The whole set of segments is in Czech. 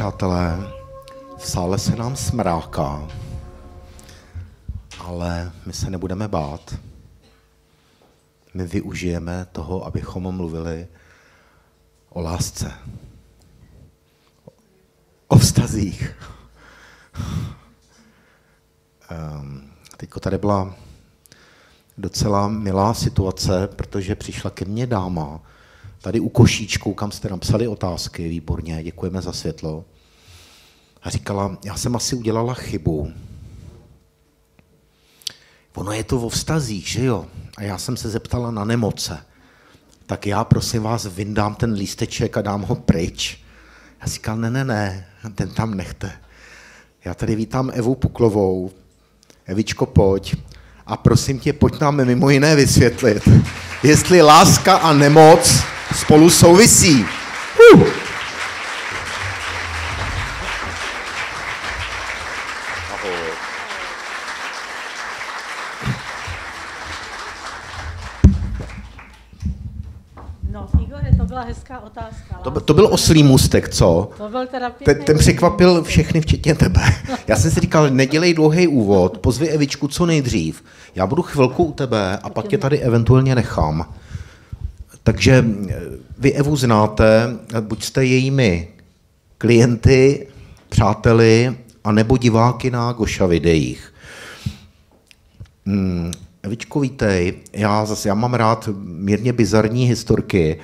přátelé, v sále se nám smráká, ale my se nebudeme bát. My využijeme toho, abychom mluvili o lásce, o vztazích. Um, teďko tady byla docela milá situace, protože přišla ke mně dáma, tady u košíčku, kam jste napsali otázky, výborně, děkujeme za světlo. A říkala, já jsem asi udělala chybu. Ono je to o vztazích, že jo? A já jsem se zeptala na nemoce. Tak já prosím vás vyndám ten lísteček a dám ho pryč. Já říkal, ne, ne, ne, ten tam nechte. Já tady vítám Evu Puklovou. Evičko, pojď. A prosím tě, pojď nám mimo jiné vysvětlit, jestli láska a nemoc spolu souvisí. Uh. To, byl oslý můstek, co? To byl teda ten, ten překvapil všechny, včetně tebe. Já jsem si říkal, nedělej dlouhý úvod, pozvi Evičku co nejdřív. Já budu chvilku u tebe a pak tě tady eventuálně nechám. Takže eh, vy Evu znáte, buď jste jejími klienty, přáteli, anebo diváky na Goša videích. Hmm, Evičko, vítej. Já zase já mám rád mírně bizarní historky.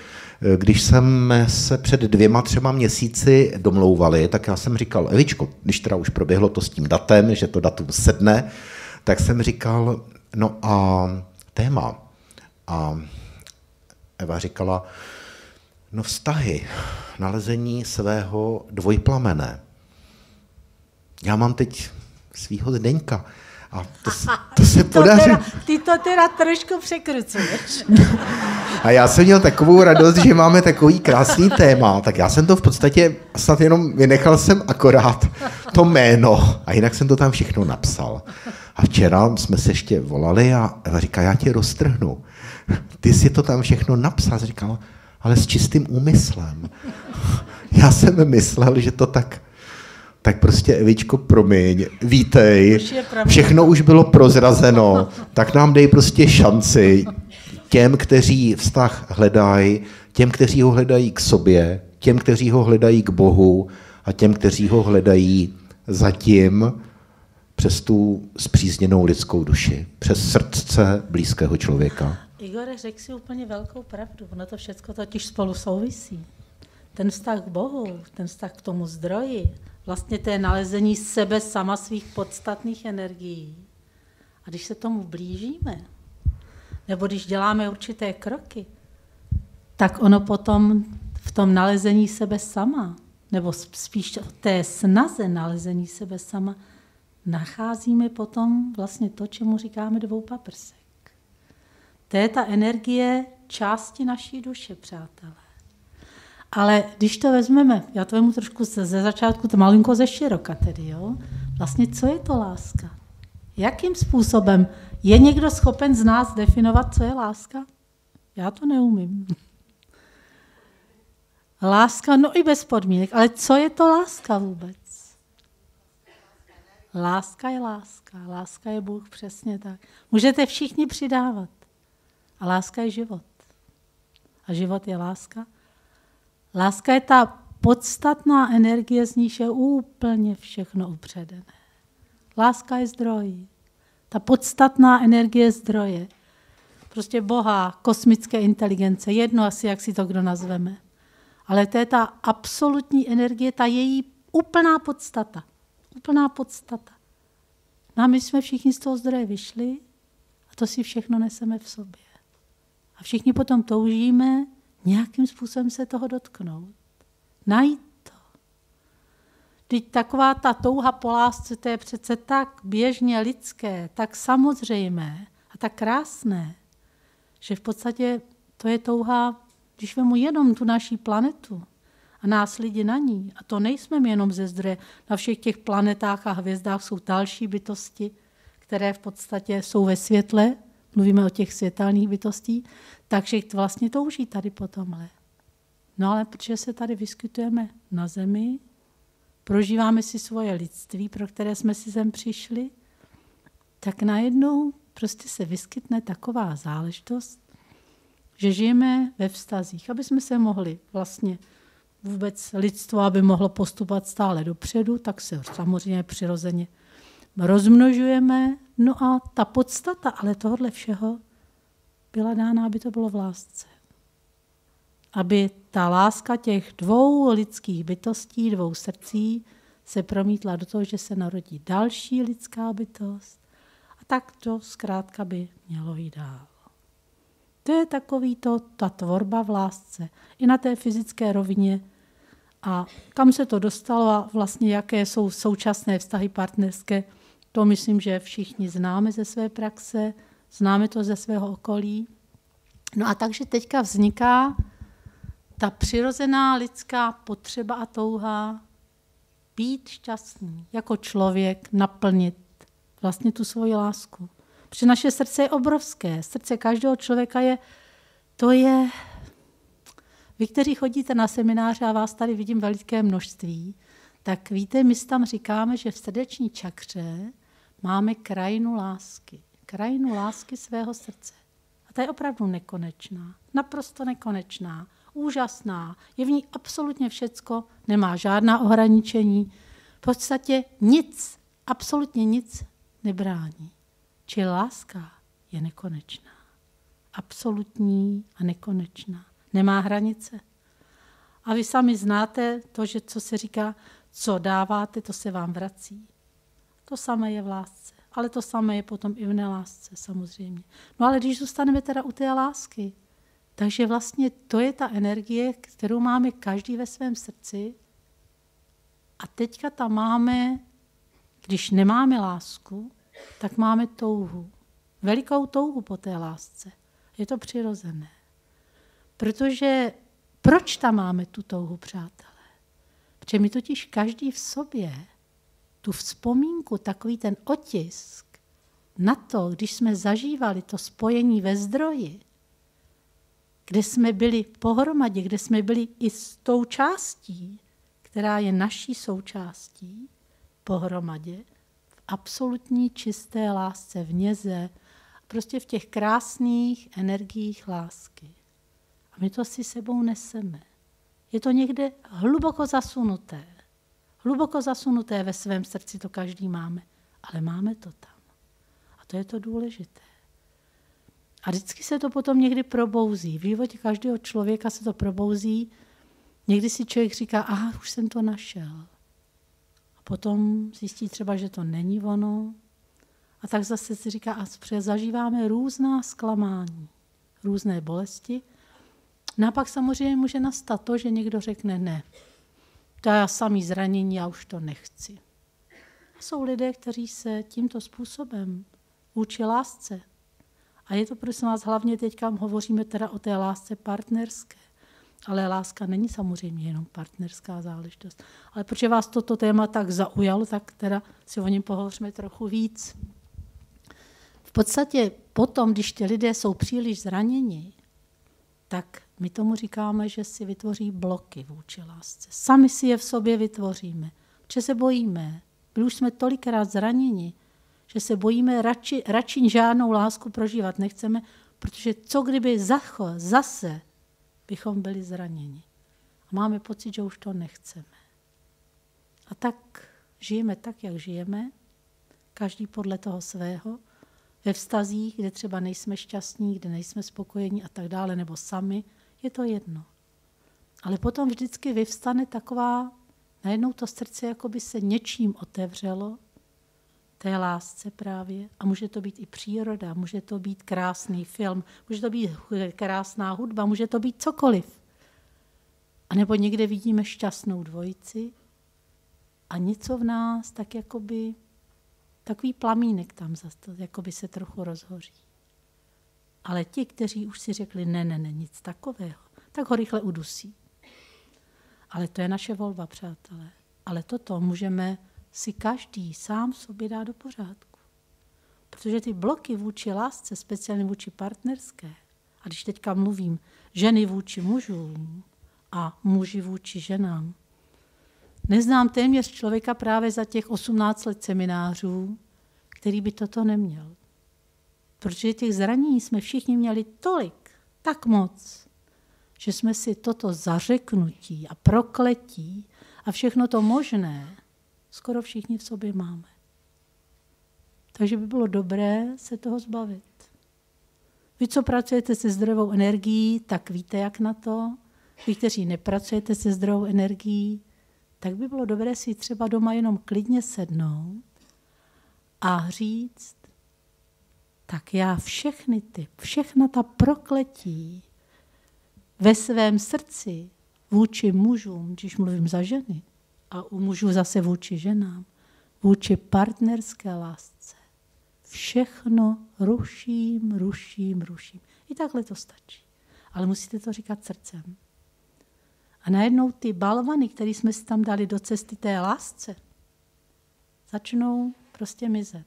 Když jsme se před dvěma, třema měsíci domlouvali, tak já jsem říkal, Evičko, když teda už proběhlo to s tím datem, že to datum sedne, tak jsem říkal, no a téma. A Eva říkala, no vztahy, nalezení svého dvojplamene. Já mám teď svýho Zdeňka. A to, to se ty podařilo. ty to teda trošku překrucuješ. A já jsem měl takovou radost, že máme takový krásný téma, tak já jsem to v podstatě snad jenom vynechal jsem akorát to jméno a jinak jsem to tam všechno napsal. A včera jsme se ještě volali a Eva říká, já tě roztrhnu. Ty si to tam všechno napsal. Říkal, ale s čistým úmyslem. Já jsem myslel, že to tak tak prostě Evičko, promiň, vítej, všechno už bylo prozrazeno, tak nám dej prostě šanci těm, kteří vztah hledají, těm, kteří ho hledají k sobě, těm, kteří ho hledají k Bohu a těm, kteří ho hledají zatím přes tu zpřízněnou lidskou duši, přes srdce blízkého člověka. Igore, řekl si úplně velkou pravdu. Ono to všechno totiž spolu souvisí. Ten vztah k Bohu, ten vztah k tomu zdroji, vlastně to je nalezení sebe sama svých podstatných energií. A když se tomu blížíme, nebo když děláme určité kroky, tak ono potom v tom nalezení sebe sama, nebo spíš v té snaze nalezení sebe sama, nacházíme potom vlastně to, čemu říkáme dvoupaprsek. To je ta energie části naší duše, přátelé. Ale když to vezmeme, já to vemu trošku ze, ze začátku, to malinko ze široka tedy, jo? Vlastně co je to láska? Jakým způsobem je někdo schopen z nás definovat, co je láska? Já to neumím. Láska, no i bez podmínek, ale co je to láska vůbec? Láska je láska, láska je Bůh, přesně tak. Můžete všichni přidávat. A láska je život. A život je láska. Láska je ta podstatná energie, z níž je úplně všechno upředené. Láska je zdroj. Ta podstatná energie zdroje. Prostě Boha, kosmické inteligence, jedno asi, jak si to kdo nazveme. Ale to je ta absolutní energie, ta její úplná podstata. Úplná podstata. No a my jsme všichni z toho zdroje vyšli a to si všechno neseme v sobě. A všichni potom toužíme nějakým způsobem se toho dotknout. Najít. Teď taková ta touha po lásce, to je přece tak běžně lidské, tak samozřejmé a tak krásné, že v podstatě to je touha, když vemu jenom tu naší planetu a nás lidi na ní, a to nejsme jenom ze zdroje, na všech těch planetách a hvězdách jsou další bytosti, které v podstatě jsou ve světle, mluvíme o těch světelných bytostí, takže vlastně touží tady po tomhle. No ale protože se tady vyskytujeme na zemi, prožíváme si svoje lidství, pro které jsme si zem přišli, tak najednou prostě se vyskytne taková záležitost, že žijeme ve vztazích, aby jsme se mohli vlastně vůbec lidstvo, aby mohlo postupovat stále dopředu, tak se samozřejmě přirozeně rozmnožujeme. No a ta podstata ale tohle všeho byla dána, aby to bylo v lásce. Aby ta láska těch dvou lidských bytostí, dvou srdcí se promítla do toho, že se narodí další lidská bytost. A tak to zkrátka by mělo jít dál. To je takový to, ta tvorba v lásce. I na té fyzické rovině. A kam se to dostalo a vlastně jaké jsou současné vztahy partnerské, to myslím, že všichni známe ze své praxe, známe to ze svého okolí. No a takže teďka vzniká ta přirozená lidská potřeba a touha být šťastný jako člověk, naplnit vlastně tu svoji lásku. Protože naše srdce je obrovské. Srdce každého člověka je, to je, vy, kteří chodíte na semináře a vás tady vidím veliké množství, tak víte, my tam říkáme, že v srdeční čakře máme krajinu lásky. Krajinu lásky svého srdce. A ta je opravdu nekonečná. Naprosto nekonečná. Úžasná. Je v ní absolutně všecko. Nemá žádná ohraničení. V podstatě nic, absolutně nic nebrání. Či láska je nekonečná. Absolutní a nekonečná. Nemá hranice. A vy sami znáte to, že co se říká, co dáváte, to se vám vrací. To samé je v lásce. Ale to samé je potom i v nelásce samozřejmě. No ale když zůstaneme teda u té lásky, takže vlastně to je ta energie, kterou máme každý ve svém srdci. A teďka tam máme, když nemáme lásku, tak máme touhu. Velikou touhu po té lásce. Je to přirozené. Protože proč tam máme tu touhu, přátelé? Protože my totiž každý v sobě tu vzpomínku, takový ten otisk na to, když jsme zažívali to spojení ve zdroji, kde jsme byli pohromadě, kde jsme byli i s tou částí, která je naší součástí pohromadě, v absolutní čisté lásce, v něze, prostě v těch krásných energiích lásky. A my to si sebou neseme. Je to někde hluboko zasunuté. Hluboko zasunuté ve svém srdci to každý máme, ale máme to tam. A to je to důležité. A vždycky se to potom někdy probouzí. V životě každého člověka se to probouzí. Někdy si člověk říká, aha, už jsem to našel. A potom zjistí třeba, že to není ono. A tak zase si říká, a zažíváme různá zklamání, různé bolesti. No a pak samozřejmě může nastat to, že někdo řekne ne, to já samý zranění, já už to nechci. A jsou lidé, kteří se tímto způsobem učí lásce. A je to, prosím vás, hlavně teďka hovoříme teda o té lásce partnerské. Ale láska není samozřejmě jenom partnerská záležitost. Ale protože vás toto téma tak zaujalo, tak teda si o něm pohovoříme trochu víc. V podstatě potom, když ty lidé jsou příliš zraněni, tak my tomu říkáme, že si vytvoří bloky vůči lásce. Sami si je v sobě vytvoříme, protože se bojíme. My už jsme tolikrát zraněni, že se bojíme, radši, radši žádnou lásku prožívat nechceme, protože co kdyby zacho, zase bychom byli zraněni. A máme pocit, že už to nechceme. A tak žijeme tak, jak žijeme, každý podle toho svého, ve vztazích, kde třeba nejsme šťastní, kde nejsme spokojení a tak dále, nebo sami, je to jedno. Ale potom vždycky vyvstane taková, najednou to srdce jako by se něčím otevřelo, té lásce právě. A může to být i příroda, může to být krásný film, může to být krásná hudba, může to být cokoliv. A nebo někde vidíme šťastnou dvojici a něco v nás tak jakoby, takový plamínek tam zase, jakoby se trochu rozhoří. Ale ti, kteří už si řekli, ne, ne, ne, nic takového, tak ho rychle udusí. Ale to je naše volba, přátelé. Ale toto můžeme si každý sám sobě dát do pořádku. Protože ty bloky vůči lásce, speciálně vůči partnerské, a když teďka mluvím ženy vůči mužům a muži vůči ženám, neznám téměř člověka právě za těch 18 let seminářů, který by toto neměl. Protože těch zranění jsme všichni měli tolik, tak moc, že jsme si toto zařeknutí a prokletí a všechno to možné skoro všichni v sobě máme. Takže by bylo dobré se toho zbavit. Vy, co pracujete se zdrovou energií, tak víte, jak na to. Vy, kteří nepracujete se zdrovou energií, tak by bylo dobré si třeba doma jenom klidně sednout a říct, tak já všechny ty, všechna ta prokletí ve svém srdci vůči mužům, když mluvím za ženy, a u mužů zase vůči ženám, vůči partnerské lásce, všechno ruším, ruším, ruším. I takhle to stačí. Ale musíte to říkat srdcem. A najednou ty balvany, které jsme si tam dali do cesty té lásce, začnou prostě mizet.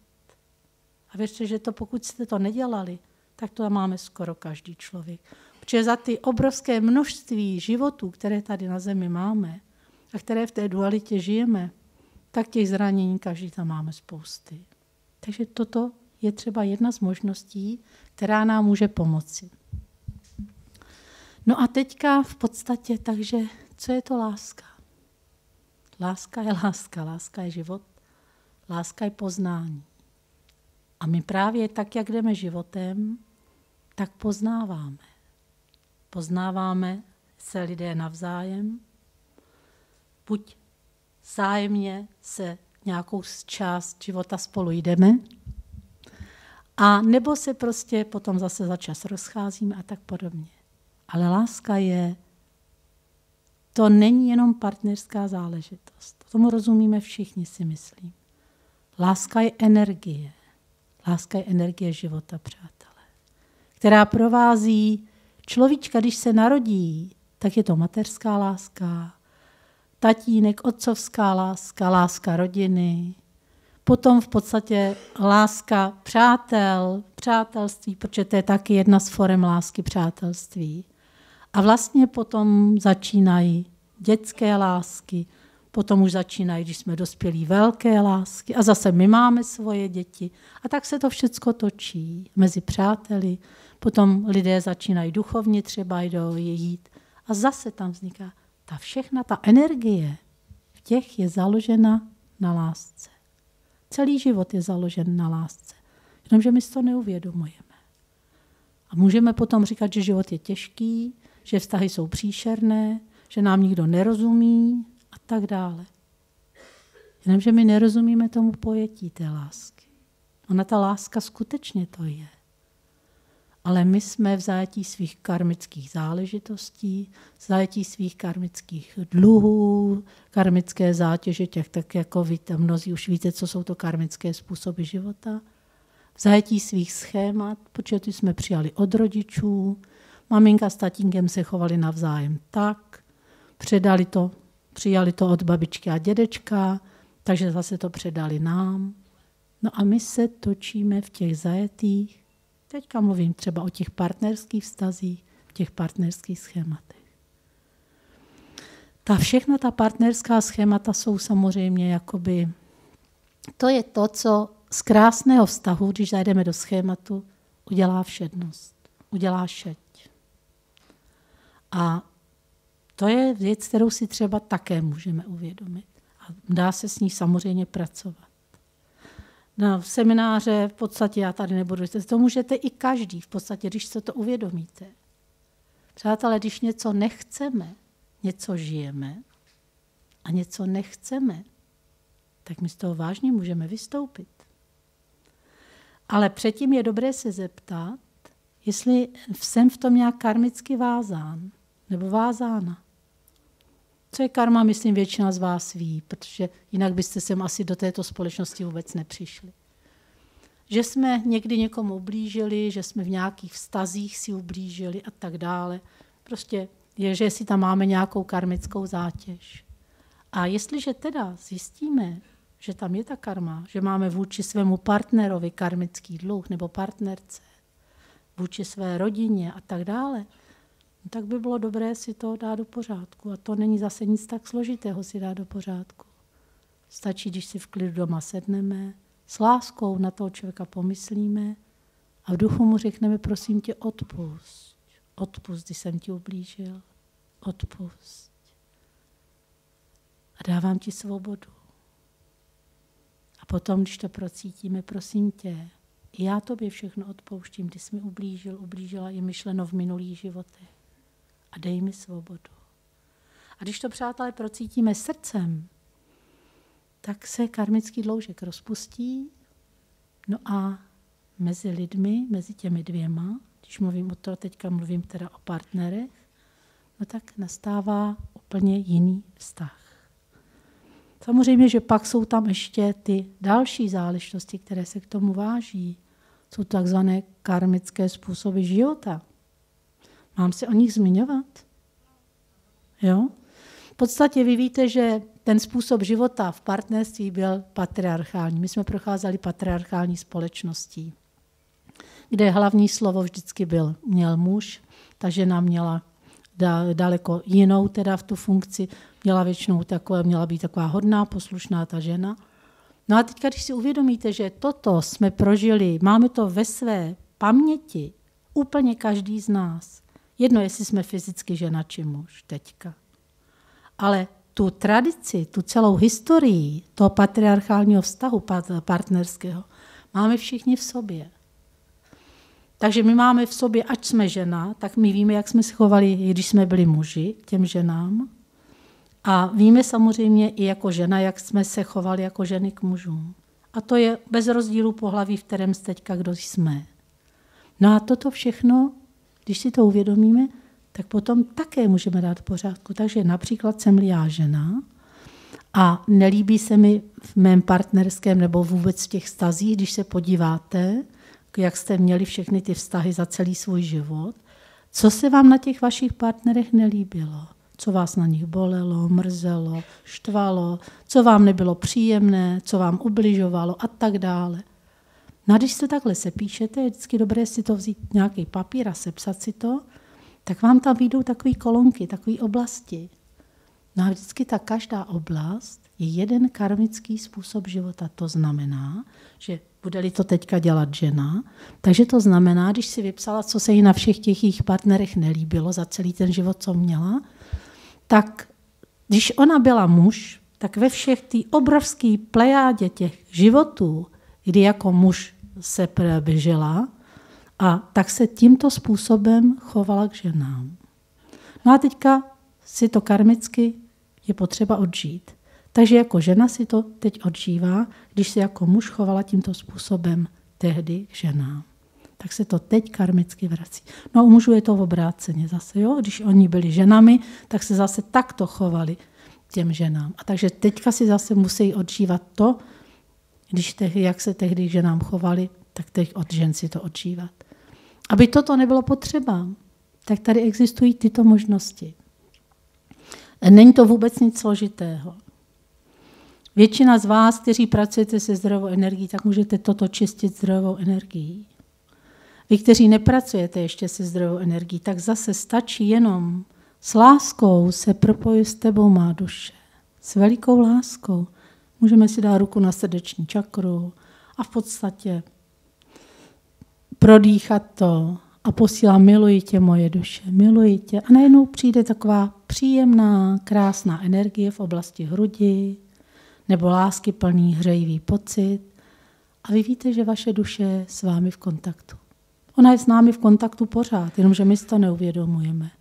A věřte, že to pokud jste to nedělali, tak to máme skoro každý člověk. Protože za ty obrovské množství životů, které tady na zemi máme a které v té dualitě žijeme, tak těch zranění každý tam máme spousty. Takže toto je třeba jedna z možností, která nám může pomoci. No a teďka v podstatě, takže co je to láska? Láska je láska, láska je život, láska je poznání. A my právě tak, jak jdeme životem, tak poznáváme. Poznáváme se lidé navzájem, buď zájemně se nějakou část života spolu jdeme, a nebo se prostě potom zase za čas rozcházíme a tak podobně. Ale láska je, to není jenom partnerská záležitost. Tomu rozumíme všichni, si myslím. Láska je energie. Láska je energie života, přátelé, která provází človíčka, když se narodí, tak je to mateřská láska, tatínek, otcovská láska, láska rodiny, potom v podstatě láska přátel, přátelství, protože to je taky jedna z forem lásky přátelství. A vlastně potom začínají dětské lásky, potom už začínají, když jsme dospělí, velké lásky a zase my máme svoje děti. A tak se to všechno točí mezi přáteli, potom lidé začínají duchovně třeba jít a zase tam vzniká ta všechna, ta energie v těch je založena na lásce. Celý život je založen na lásce. Jenomže my si to neuvědomujeme. A můžeme potom říkat, že život je těžký, že vztahy jsou příšerné, že nám nikdo nerozumí a tak dále. Jenomže my nerozumíme tomu pojetí té lásky. Ona ta láska skutečně to je ale my jsme v zajetí svých karmických záležitostí, v zajetí svých karmických dluhů, karmické zátěže, těch tak jako víte, mnozí už víte, co jsou to karmické způsoby života, v zajetí svých schémat, protože ty jsme přijali od rodičů, maminka s tatínkem se chovali navzájem tak, předali to, přijali to od babičky a dědečka, takže zase to předali nám. No a my se točíme v těch zajetých Teďka mluvím třeba o těch partnerských vztazích, těch partnerských schématech. Ta všechna ta partnerská schémata jsou samozřejmě jakoby, to je to, co z krásného vztahu, když zajdeme do schématu, udělá všednost, udělá šeť. A to je věc, kterou si třeba také můžeme uvědomit. A dá se s ní samozřejmě pracovat na semináře, v podstatě já tady nebudu, to můžete i každý, v podstatě, když se to uvědomíte. Přátelé, když něco nechceme, něco žijeme a něco nechceme, tak my z toho vážně můžeme vystoupit. Ale předtím je dobré se zeptat, jestli jsem v tom nějak karmicky vázán nebo vázána. Co je karma, myslím, většina z vás ví, protože jinak byste sem asi do této společnosti vůbec nepřišli. Že jsme někdy někomu ublížili, že jsme v nějakých vztazích si ublížili a tak dále. Prostě je, že si tam máme nějakou karmickou zátěž. A jestliže teda zjistíme, že tam je ta karma, že máme vůči svému partnerovi karmický dluh nebo partnerce, vůči své rodině a tak dále, tak by bylo dobré si to dát do pořádku. A to není zase nic tak složitého si dát do pořádku. Stačí, když si v klidu doma sedneme, s láskou na toho člověka pomyslíme a v duchu mu řekneme, prosím tě, odpust. Odpust, když jsem ti ublížil. Odpust. A dávám ti svobodu. A potom, když to procítíme, prosím tě, já tobě všechno odpouštím, když jsi mi ublížil, ublížila i myšleno v minulých životech. A dej mi svobodu. A když to, přátelé, procítíme srdcem, tak se karmický dloužek rozpustí. No a mezi lidmi, mezi těmi dvěma, když mluvím o to, teďka mluvím teda o partnerech, no tak nastává úplně jiný vztah. Samozřejmě, že pak jsou tam ještě ty další záležitosti, které se k tomu váží. Jsou takzvané karmické způsoby života. Mám se o nich zmiňovat? Jo? V podstatě vy víte, že ten způsob života v partnerství byl patriarchální. My jsme procházeli patriarchální společností, kde hlavní slovo vždycky byl, měl muž, ta žena měla daleko jinou teda v tu funkci, měla většinou takové, měla být taková hodná, poslušná ta žena. No a teď, když si uvědomíte, že toto jsme prožili, máme to ve své paměti, úplně každý z nás. Jedno, jestli jsme fyzicky žena či muž teďka. Ale tu tradici, tu celou historii toho patriarchálního vztahu partnerského máme všichni v sobě. Takže my máme v sobě, ať jsme žena, tak my víme, jak jsme se chovali, když jsme byli muži, těm ženám. A víme samozřejmě i jako žena, jak jsme se chovali jako ženy k mužům. A to je bez rozdílu pohlaví, v kterém teďka kdo jsme. No a toto všechno, když si to uvědomíme, tak potom také můžeme dát pořádku. Takže například jsem já žena a nelíbí se mi v mém partnerském nebo vůbec v těch stazích, když se podíváte, jak jste měli všechny ty vztahy za celý svůj život, co se vám na těch vašich partnerech nelíbilo? Co vás na nich bolelo, mrzelo, štvalo, co vám nebylo příjemné, co vám ubližovalo a tak dále. No a když se takhle sepíšete, je vždycky dobré si to vzít nějaký papír a sepsat si to, tak vám tam vyjdou takové kolonky, takové oblasti. No a vždycky ta každá oblast je jeden karmický způsob života. To znamená, že bude-li to teďka dělat žena, takže to znamená, když si vypsala, co se jí na všech těch jejich partnerech nelíbilo za celý ten život, co měla, tak když ona byla muž, tak ve všech té obrovské plejádě těch životů, kdy jako muž se běžela, a tak se tímto způsobem chovala k ženám. No a teďka si to karmicky je potřeba odžít. Takže jako žena si to teď odžívá, když se jako muž chovala tímto způsobem tehdy k ženám. Tak se to teď karmicky vrací. No a u mužů je to v obráceně zase. Jo? Když oni byli ženami, tak se zase takto chovali těm ženám. A takže teďka si zase musí odžívat to, když tehdy, jak se tehdy ženám chovali, tak teď od žen si to odžívat. Aby toto nebylo potřeba, tak tady existují tyto možnosti. Není to vůbec nic složitého. Většina z vás, kteří pracujete se zdrojovou energií, tak můžete toto čistit zdrojovou energií. Vy, kteří nepracujete ještě se zdrojovou energií, tak zase stačí jenom s láskou se propojit s tebou má duše. S velikou láskou. Můžeme si dát ruku na srdeční čakru a v podstatě prodýchat to a posílá miluji tě moje duše, miluji tě. A najednou přijde taková příjemná, krásná energie v oblasti hrudi, nebo lásky plný hřejivý pocit. A vy víte, že vaše duše je s vámi v kontaktu. Ona je s námi v kontaktu pořád, jenomže my si to neuvědomujeme.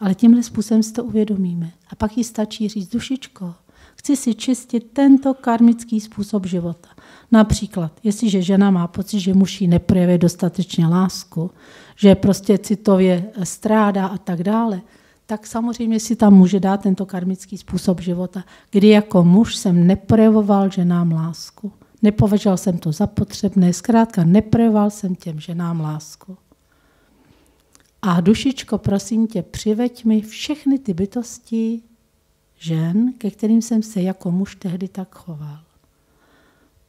Ale tímhle způsobem si to uvědomíme. A pak jí stačí říct, dušičko, chci si čistit tento karmický způsob života. Například, jestliže žena má pocit, že muž jí neprojevuje dostatečně lásku, že prostě citově strádá a tak dále, tak samozřejmě si tam může dát tento karmický způsob života, kdy jako muž jsem neprojevoval ženám lásku. Nepovažoval jsem to za potřebné, zkrátka neprojevoval jsem těm ženám lásku. A dušičko, prosím tě, přiveď mi všechny ty bytosti žen, ke kterým jsem se jako muž tehdy tak choval.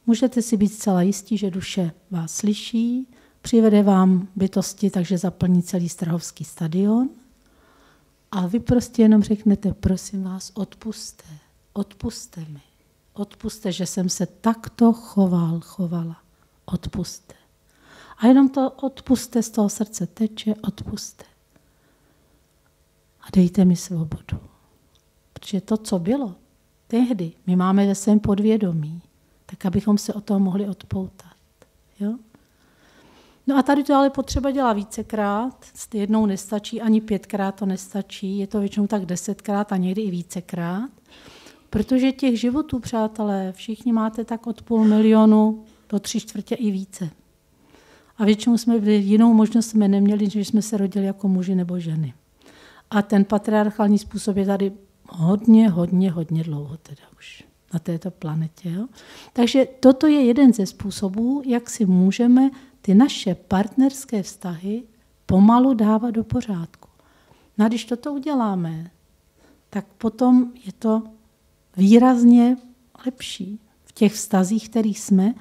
můžete si být zcela jistí, že duše vás slyší, přivede vám bytosti, takže zaplní celý Strahovský stadion. A vy prostě jenom řeknete, prosím vás, odpuste, odpuste mi. Odpuste, že jsem se takto choval, chovala. Odpuste. A jenom to odpuste, z toho srdce teče, odpuste. A dejte mi svobodu. Protože to, co bylo tehdy, my máme ve svém podvědomí, tak abychom se o toho mohli odpoutat. Jo? No a tady to ale potřeba dělat vícekrát, jednou nestačí, ani pětkrát to nestačí, je to většinou tak desetkrát a někdy i vícekrát. Protože těch životů, přátelé, všichni máte tak od půl milionu do tři čtvrtě i více. A většinou jsme jinou možnost jsme neměli, že jsme se rodili jako muži nebo ženy. A ten patriarchální způsob je tady hodně, hodně, hodně dlouho teda už na této planetě. Jo? Takže toto je jeden ze způsobů, jak si můžeme ty naše partnerské vztahy pomalu dávat do pořádku. No a když toto uděláme, tak potom je to výrazně lepší v těch vztazích, kterých jsme.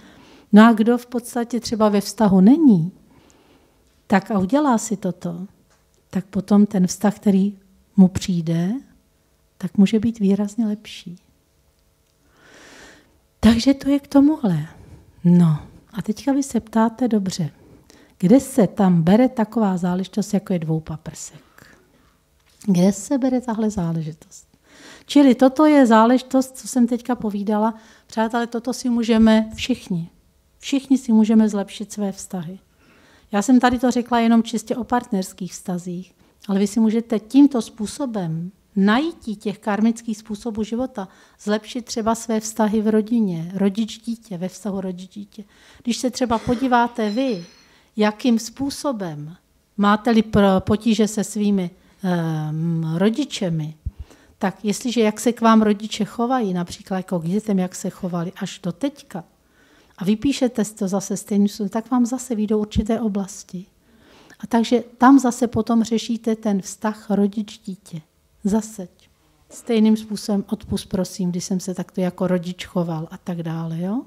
No a kdo v podstatě třeba ve vztahu není, tak a udělá si toto, tak potom ten vztah, který mu přijde, tak může být výrazně lepší. Takže to je k tomuhle. No a teďka vy se ptáte dobře, kde se tam bere taková záležitost, jako je dvou paprsek? Kde se bere tahle záležitost? Čili toto je záležitost, co jsem teďka povídala. Přátelé, toto si můžeme všichni. Všichni si můžeme zlepšit své vztahy. Já jsem tady to řekla jenom čistě o partnerských vztazích, ale vy si můžete tímto způsobem najítí těch karmických způsobů života, zlepšit třeba své vztahy v rodině, rodič-dítě, ve vztahu rodič-dítě. Když se třeba podíváte vy, jakým způsobem máte-li potíže se svými um, rodičemi, tak jestliže jak se k vám rodiče chovají, například jako k dětem, jak se chovali až do teďka, a vypíšete to zase stejným způsobem, tak vám zase vyjdou určité oblasti. A takže tam zase potom řešíte ten vztah rodič-dítě. Zase stejným způsobem odpust prosím, když jsem se takto jako rodič choval a tak dále. Jo?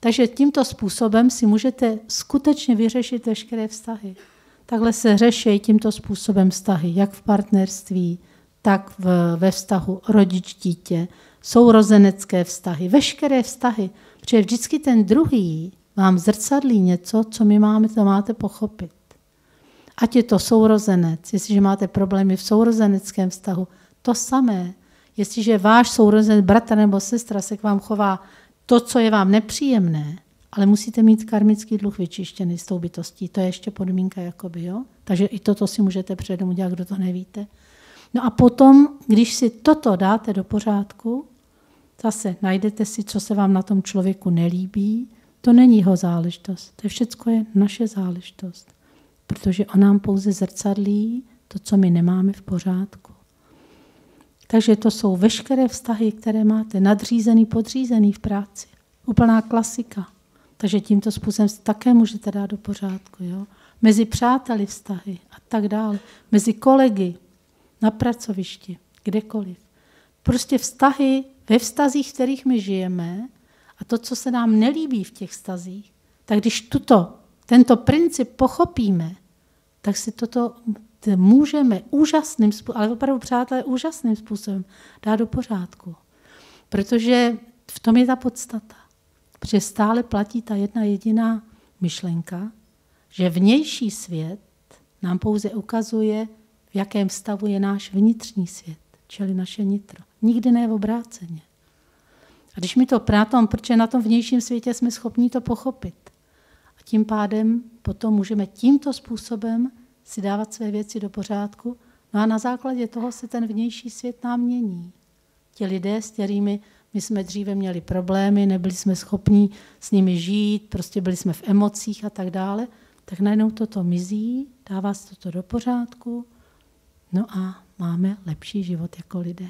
Takže tímto způsobem si můžete skutečně vyřešit veškeré vztahy. Takhle se řeší tímto způsobem vztahy, jak v partnerství, tak v, ve vztahu rodič-dítě, sourozenecké vztahy, veškeré vztahy, protože vždycky ten druhý vám zrcadlí něco, co my máme, to máte pochopit. Ať je to sourozenec, jestliže máte problémy v sourozeneckém vztahu, to samé. Jestliže váš sourozenec, bratr nebo sestra se k vám chová to, co je vám nepříjemné, ale musíte mít karmický dluh vyčištěný s tou bytostí. To je ještě podmínka, jakoby, jo? Takže i toto si můžete předem udělat, kdo to nevíte. No a potom, když si toto dáte do pořádku, zase najdete si, co se vám na tom člověku nelíbí, to není jeho záležitost. To je všechno je naše záležitost protože on nám pouze zrcadlí to, co my nemáme v pořádku. Takže to jsou veškeré vztahy, které máte, nadřízený, podřízený v práci. Úplná klasika. Takže tímto způsobem si také můžete dát do pořádku. Jo? Mezi přáteli vztahy a tak dále. Mezi kolegy, na pracovišti, kdekoliv. Prostě vztahy, ve vztazích, v kterých my žijeme a to, co se nám nelíbí v těch vztazích, tak když tuto, tento princip pochopíme, tak si toto můžeme úžasným způsobem, ale opravdu přátelé úžasným způsobem dát do pořádku. Protože v tom je ta podstata. Protože stále platí ta jedna jediná myšlenka, že vnější svět nám pouze ukazuje, v jakém stavu je náš vnitřní svět, čili naše nitro. Nikdy ne v obráceně. A když mi to na tom, protože na tom vnějším světě jsme schopni to pochopit, tím pádem potom můžeme tímto způsobem si dávat své věci do pořádku. No a na základě toho se ten vnější svět nám mění. Ti lidé, s kterými my jsme dříve měli problémy, nebyli jsme schopni s nimi žít, prostě byli jsme v emocích a tak dále, tak najednou toto mizí, dává se toto do pořádku, no a máme lepší život jako lidé.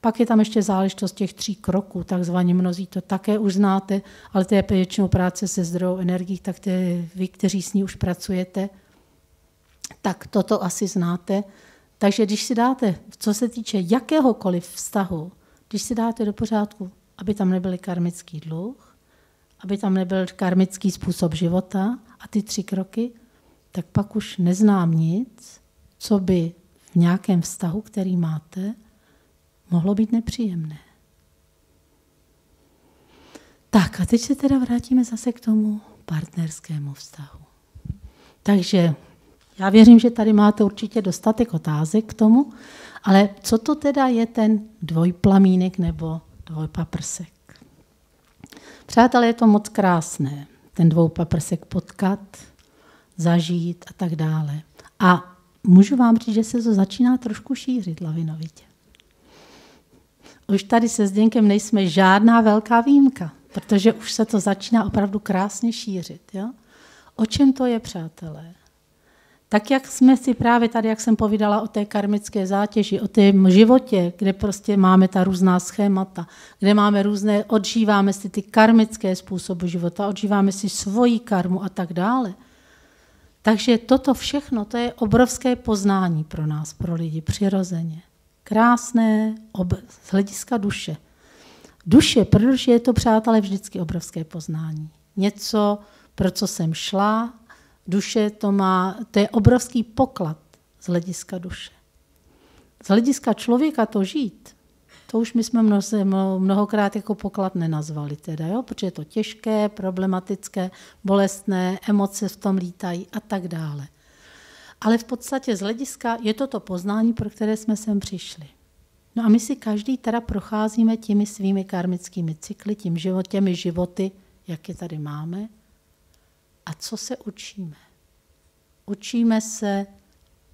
Pak je tam ještě záležitost těch tří kroků, takzvaně mnozí to také už znáte, ale to je většinou práce se zdrojou energií, tak to je vy, kteří s ní už pracujete, tak toto asi znáte. Takže když si dáte, co se týče jakéhokoliv vztahu, když si dáte do pořádku, aby tam nebyl karmický dluh, aby tam nebyl karmický způsob života a ty tři kroky, tak pak už neznám nic, co by v nějakém vztahu, který máte, mohlo být nepříjemné. Tak a teď se teda vrátíme zase k tomu partnerskému vztahu. Takže já věřím, že tady máte určitě dostatek otázek k tomu, ale co to teda je ten dvojplamínek nebo dvojpaprsek? Přátelé, je to moc krásné, ten dvoupaprsek potkat, zažít a tak dále. A můžu vám říct, že se to začíná trošku šířit lavinovitě. Už tady se Zděnkem nejsme žádná velká výjimka, protože už se to začíná opravdu krásně šířit. Jo? O čem to je, přátelé? Tak jak jsme si právě tady, jak jsem povídala o té karmické zátěži, o tom životě, kde prostě máme ta různá schémata, kde máme různé, odžíváme si ty karmické způsoby života, odžíváme si svoji karmu a tak dále. Takže toto všechno, to je obrovské poznání pro nás, pro lidi, přirozeně. Krásné ob- z hlediska duše. Duše, protože je to, přátelé, vždycky obrovské poznání. Něco, pro co jsem šla, duše to má, to je obrovský poklad z hlediska duše. Z hlediska člověka to žít, to už my jsme mnohokrát jako poklad nenazvali, teda, jo? protože je to těžké, problematické, bolestné, emoce v tom lítají a tak dále. Ale v podstatě z hlediska je to to poznání, pro které jsme sem přišli. No a my si každý teda procházíme těmi svými karmickými cykly, tím život, těmi životy, jak je tady máme. A co se učíme? Učíme se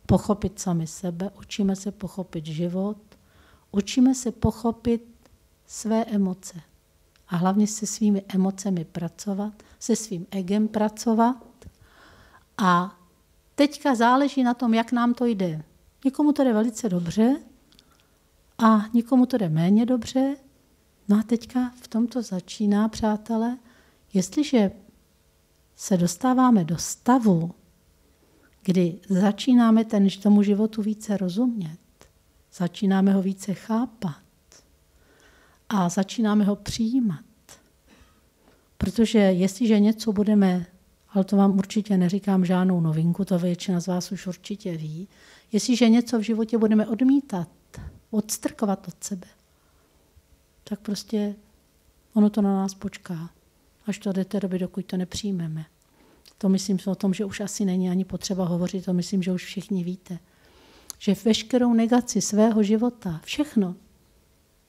pochopit sami sebe, učíme se pochopit život, učíme se pochopit své emoce. A hlavně se svými emocemi pracovat, se svým egem pracovat. A teďka záleží na tom, jak nám to jde. Někomu to jde velice dobře a někomu to jde méně dobře. No a teďka v tomto začíná, přátelé, jestliže se dostáváme do stavu, kdy začínáme ten, tomu životu více rozumět, začínáme ho více chápat a začínáme ho přijímat. Protože jestliže něco budeme, ale to vám určitě neříkám žádnou novinku, to většina z vás už určitě ví, jestliže něco v životě budeme odmítat, odstrkovat od sebe, tak prostě ono to na nás počká až to do té doby, dokud to nepřijmeme. To myslím o tom, že už asi není ani potřeba hovořit, to myslím, že už všichni víte. Že veškerou negaci svého života, všechno,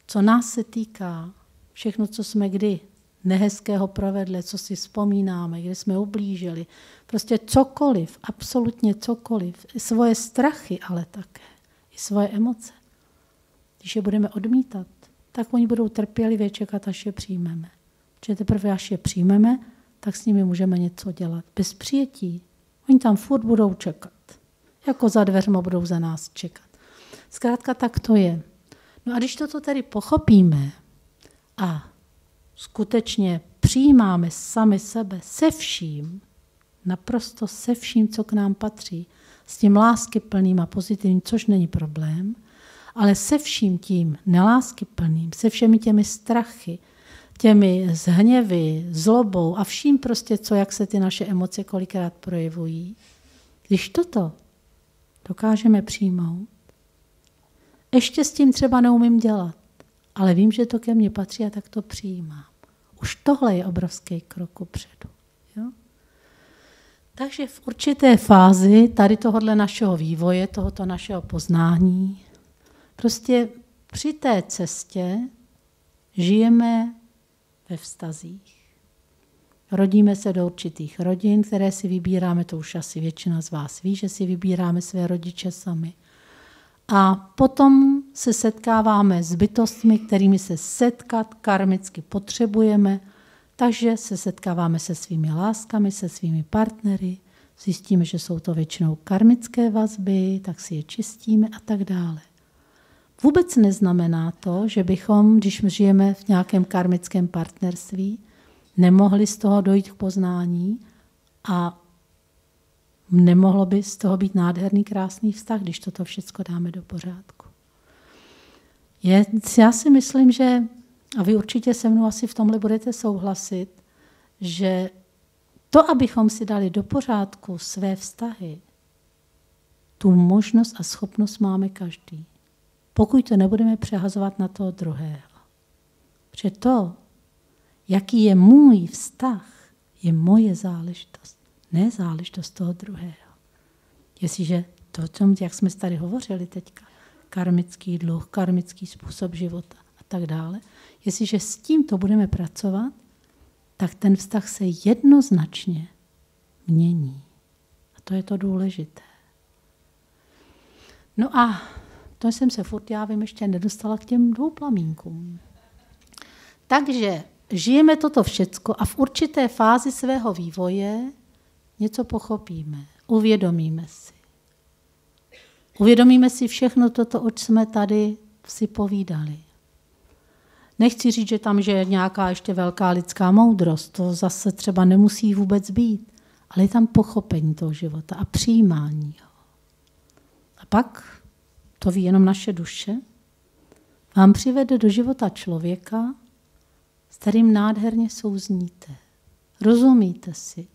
co nás se týká, všechno, co jsme kdy nehezkého provedli, co si vzpomínáme, kde jsme ublížili, prostě cokoliv, absolutně cokoliv, i svoje strachy ale také, i svoje emoce. Když je budeme odmítat, tak oni budou trpělivě čekat, až je přijmeme. Že teprve, až je přijmeme, tak s nimi můžeme něco dělat. Bez přijetí. Oni tam furt budou čekat. Jako za dveřma budou za nás čekat. Zkrátka tak to je. No a když toto tedy pochopíme a skutečně přijímáme sami sebe se vším, naprosto se vším, co k nám patří, s tím lásky plným a pozitivním, což není problém, ale se vším tím nelásky plným, se všemi těmi strachy, těmi zhněvy, zlobou a vším prostě, co, jak se ty naše emoce kolikrát projevují. Když toto dokážeme přijmout, ještě s tím třeba neumím dělat, ale vím, že to ke mně patří a tak to přijímám. Už tohle je obrovský krok upředu. Jo? Takže v určité fázi tady tohohle našeho vývoje, tohoto našeho poznání, prostě při té cestě žijeme ve vztazích. Rodíme se do určitých rodin, které si vybíráme, to už asi většina z vás ví, že si vybíráme své rodiče sami. A potom se setkáváme s bytostmi, kterými se setkat karmicky potřebujeme, takže se setkáváme se svými láskami, se svými partnery, zjistíme, že jsou to většinou karmické vazby, tak si je čistíme a tak dále. Vůbec neznamená to, že bychom, když žijeme v nějakém karmickém partnerství, nemohli z toho dojít k poznání a nemohlo by z toho být nádherný, krásný vztah, když toto všechno dáme do pořádku. Je, já si myslím, že, a vy určitě se mnou asi v tomhle budete souhlasit, že to, abychom si dali do pořádku své vztahy, tu možnost a schopnost máme každý. Pokud to nebudeme přehazovat na toho druhého. Protože to, jaký je můj vztah, je moje záležitost, ne záležitost toho druhého. Jestliže to, tom, jak jsme tady hovořili teďka, karmický dluh, karmický způsob života a tak dále, jestliže s tímto budeme pracovat, tak ten vztah se jednoznačně mění. A to je to důležité. No a to jsem se furt, já vím, ještě nedostala k těm dvou plamínkům. Takže žijeme toto všecko a v určité fázi svého vývoje něco pochopíme, uvědomíme si. Uvědomíme si všechno toto, oč jsme tady si povídali. Nechci říct, že tam že je nějaká ještě velká lidská moudrost, to zase třeba nemusí vůbec být, ale je tam pochopení toho života a přijímání ho. A pak, to ví jenom naše duše, vám přivede do života člověka, s kterým nádherně souzníte. Rozumíte si.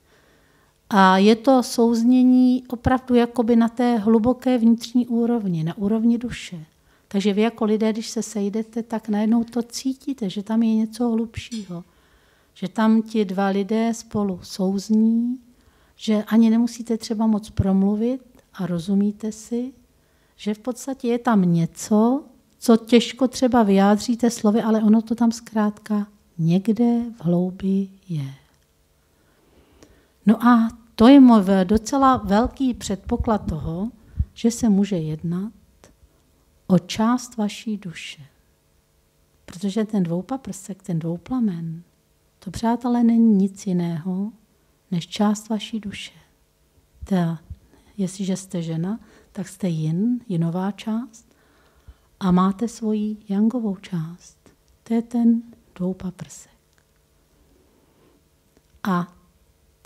A je to souznění opravdu jakoby na té hluboké vnitřní úrovni, na úrovni duše. Takže vy jako lidé, když se sejdete, tak najednou to cítíte, že tam je něco hlubšího. Že tam ti dva lidé spolu souzní, že ani nemusíte třeba moc promluvit a rozumíte si, že v podstatě je tam něco, co těžko třeba vyjádříte slovy, ale ono to tam zkrátka někde v hloubi je. No a to je můj docela velký předpoklad toho, že se může jednat o část vaší duše. Protože ten dvoupaprsek, ten dvouplamen, to přátelé není nic jiného, než část vaší duše. Ta, jestliže jste žena, tak jste jin, jinová část a máte svoji jangovou část. To je ten dvoupaprsek. A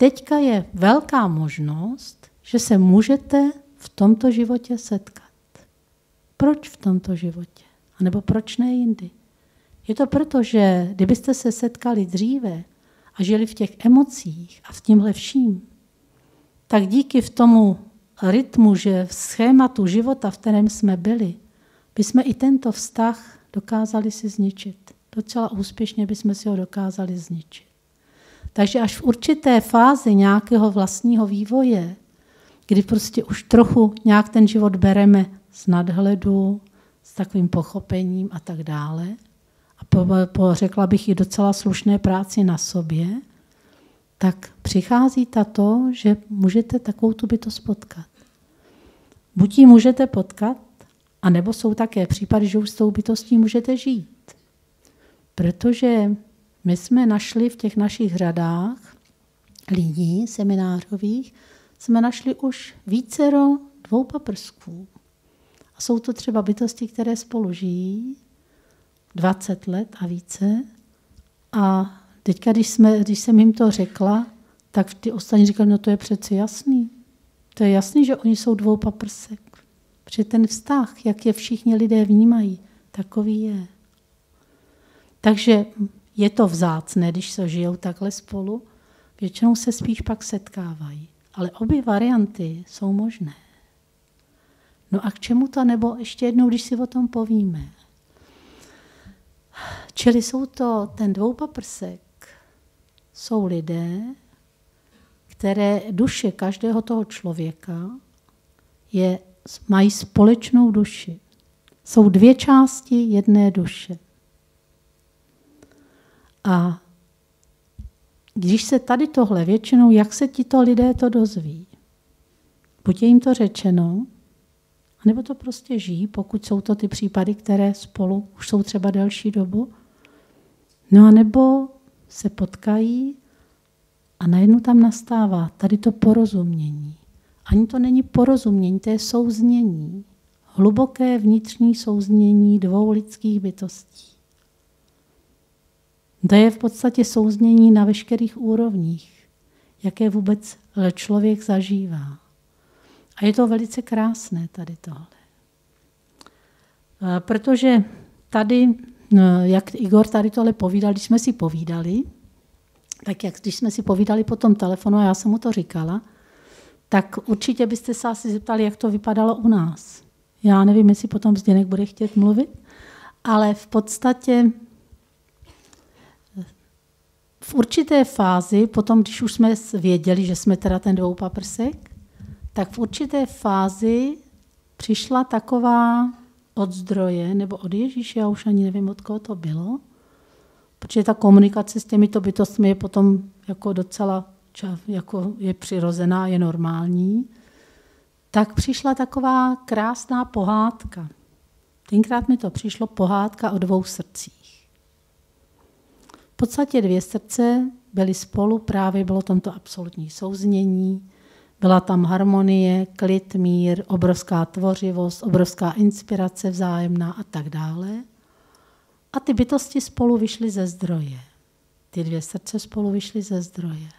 teďka je velká možnost, že se můžete v tomto životě setkat. Proč v tomto životě? A nebo proč ne jindy? Je to proto, že kdybyste se setkali dříve a žili v těch emocích a v tímhle vším, tak díky v tomu rytmu, že v schématu života, v kterém jsme byli, bychom i tento vztah dokázali si zničit. Docela úspěšně bychom si ho dokázali zničit. Takže až v určité fázi nějakého vlastního vývoje, kdy prostě už trochu nějak ten život bereme z nadhledu, s takovým pochopením a tak dále, a po, po, řekla bych i docela slušné práci na sobě, tak přichází to, že můžete takovou tu bytost potkat. Buď ji můžete potkat, anebo jsou také případy, že už s tou bytostí můžete žít. Protože my jsme našli v těch našich řadách lidí seminářových, jsme našli už vícero dvou paprsků. A jsou to třeba bytosti, které spolu žijí 20 let a více. A teďka, když, jsme, když jsem jim to řekla, tak ty ostatní říkali, no to je přeci jasný. To je jasný, že oni jsou dvou paprsek. Protože ten vztah, jak je všichni lidé vnímají, takový je. Takže je to vzácné, když se žijou takhle spolu. Většinou se spíš pak setkávají. Ale obě varianty jsou možné. No a k čemu to, nebo ještě jednou, když si o tom povíme. Čili jsou to, ten dvoupaprsek, jsou lidé, které duše každého toho člověka je, mají společnou duši. Jsou dvě části jedné duše. A když se tady tohle většinou, jak se tito lidé to dozví? Buď je jim to řečeno, nebo to prostě žijí, pokud jsou to ty případy, které spolu už jsou třeba delší dobu. No a nebo se potkají a najednou tam nastává tady to porozumění. Ani to není porozumění, to je souznění. Hluboké vnitřní souznění dvou lidských bytostí. To je v podstatě souznění na veškerých úrovních, jaké vůbec člověk zažívá. A je to velice krásné tady tohle. Protože tady, no, jak Igor tady tohle povídal, když jsme si povídali, tak jak když jsme si povídali po tom telefonu a já jsem mu to říkala, tak určitě byste se asi zeptali, jak to vypadalo u nás. Já nevím, jestli potom Zděnek bude chtět mluvit, ale v podstatě v určité fázi, potom, když už jsme věděli, že jsme teda ten dvoupaprsek, tak v určité fázi přišla taková od zdroje, nebo od Ježíše, já už ani nevím, od koho to bylo, protože ta komunikace s těmito bytostmi je potom jako docela jako je přirozená, je normální, tak přišla taková krásná pohádka. Tenkrát mi to přišlo pohádka o dvou srdcích. Podstatě dvě srdce byly spolu, právě bylo tomto absolutní souznění, byla tam harmonie, klid, mír, obrovská tvořivost, obrovská inspirace vzájemná a tak dále. A ty bytosti spolu vyšly ze zdroje. Ty dvě srdce spolu vyšly ze zdroje.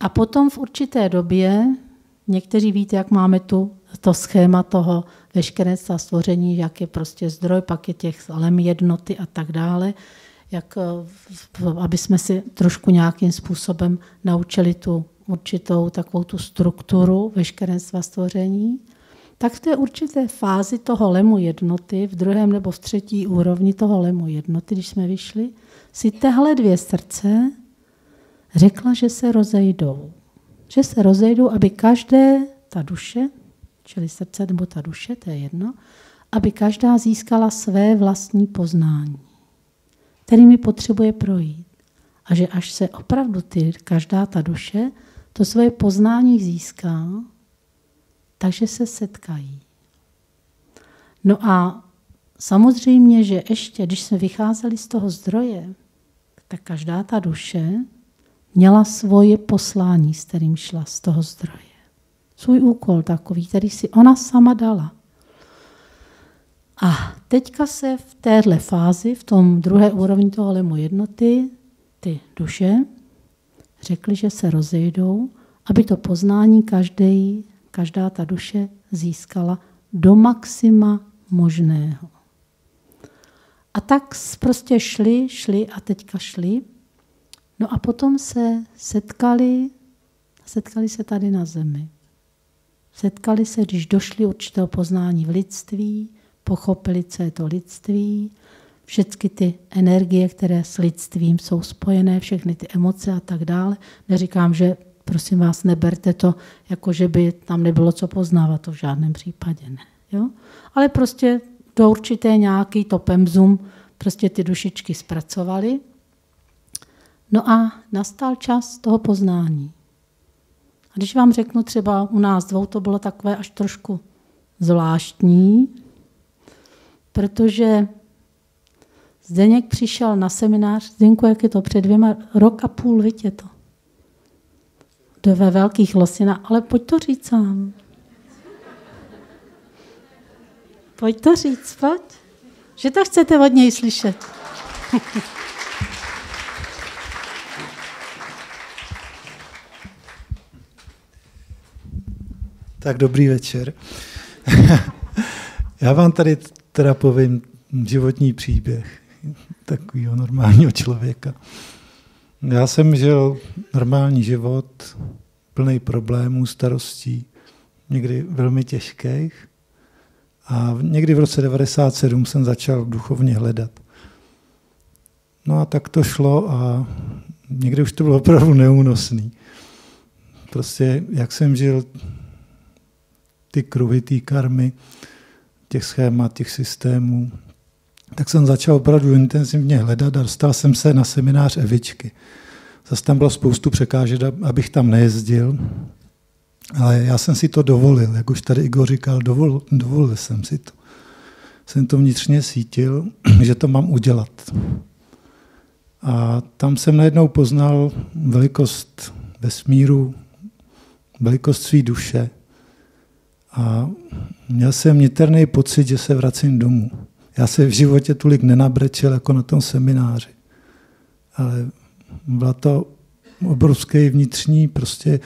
A potom v určité době, někteří víte, jak máme tu to schéma toho veškerenstva stvoření, jak je prostě zdroj, pak je těch lem jednoty a tak dále, jak, aby jsme si trošku nějakým způsobem naučili tu určitou takovou tu strukturu veškerenstva stvoření, tak v té určité fázi toho lemu jednoty, v druhém nebo v třetí úrovni toho lemu jednoty, když jsme vyšli, si tehle dvě srdce řekla, že se rozejdou. Že se rozejdou, aby každé ta duše, čili srdce nebo ta duše, to je jedno, aby každá získala své vlastní poznání, kterými potřebuje projít. A že až se opravdu ty, každá ta duše to svoje poznání získá, takže se setkají. No a samozřejmě, že ještě, když jsme vycházeli z toho zdroje, tak každá ta duše měla svoje poslání, s kterým šla z toho zdroje. Svůj úkol takový, který si ona sama dala. A teďka se v téhle fázi, v tom druhé úrovni toho lemu jednoty, ty duše řekli, že se rozejdou, aby to poznání každý, každá ta duše získala do maxima možného. A tak prostě šli, šli a teďka šli. No a potom se setkali, setkali se tady na zemi. Setkali se, když došli určitého poznání v lidství, pochopili, co je to lidství, všechny ty energie, které s lidstvím jsou spojené, všechny ty emoce a tak dále. Neříkám, že prosím vás, neberte to, jako že by tam nebylo co poznávat, to v žádném případě ne. Jo? Ale prostě do určité nějaký to pemzum prostě ty dušičky zpracovaly. No a nastal čas toho poznání. A když vám řeknu třeba u nás dvou, to bylo takové až trošku zvláštní, protože Zdeněk přišel na seminář, Zdenku, jak je to před dvěma, rok a půl, víte to. Do ve velkých losinách, ale pojď to říct sám. Pojď to říct, pojď. Že to chcete od něj slyšet. Tak dobrý večer. Já vám tady teda povím životní příběh takového normálního člověka. Já jsem žil normální život, plný problémů, starostí, někdy velmi těžkých. A někdy v roce 97 jsem začal duchovně hledat. No a tak to šlo a někdy už to bylo opravdu neúnosný. Prostě jak jsem žil ty kruhy, ty karmy, těch schémat, těch systémů, tak jsem začal opravdu intenzivně hledat a dostal jsem se na seminář Evičky. Zase tam bylo spoustu překážek, abych tam nejezdil, ale já jsem si to dovolil, jak už tady Igor říkal, dovol, dovolil jsem si to. Jsem to vnitřně sítil, že to mám udělat. A tam jsem najednou poznal velikost vesmíru, velikost své duše. A měl jsem niterný pocit, že se vracím domů. Já se v životě tolik nenabrečel jako na tom semináři. Ale byla to obrovský vnitřní prostě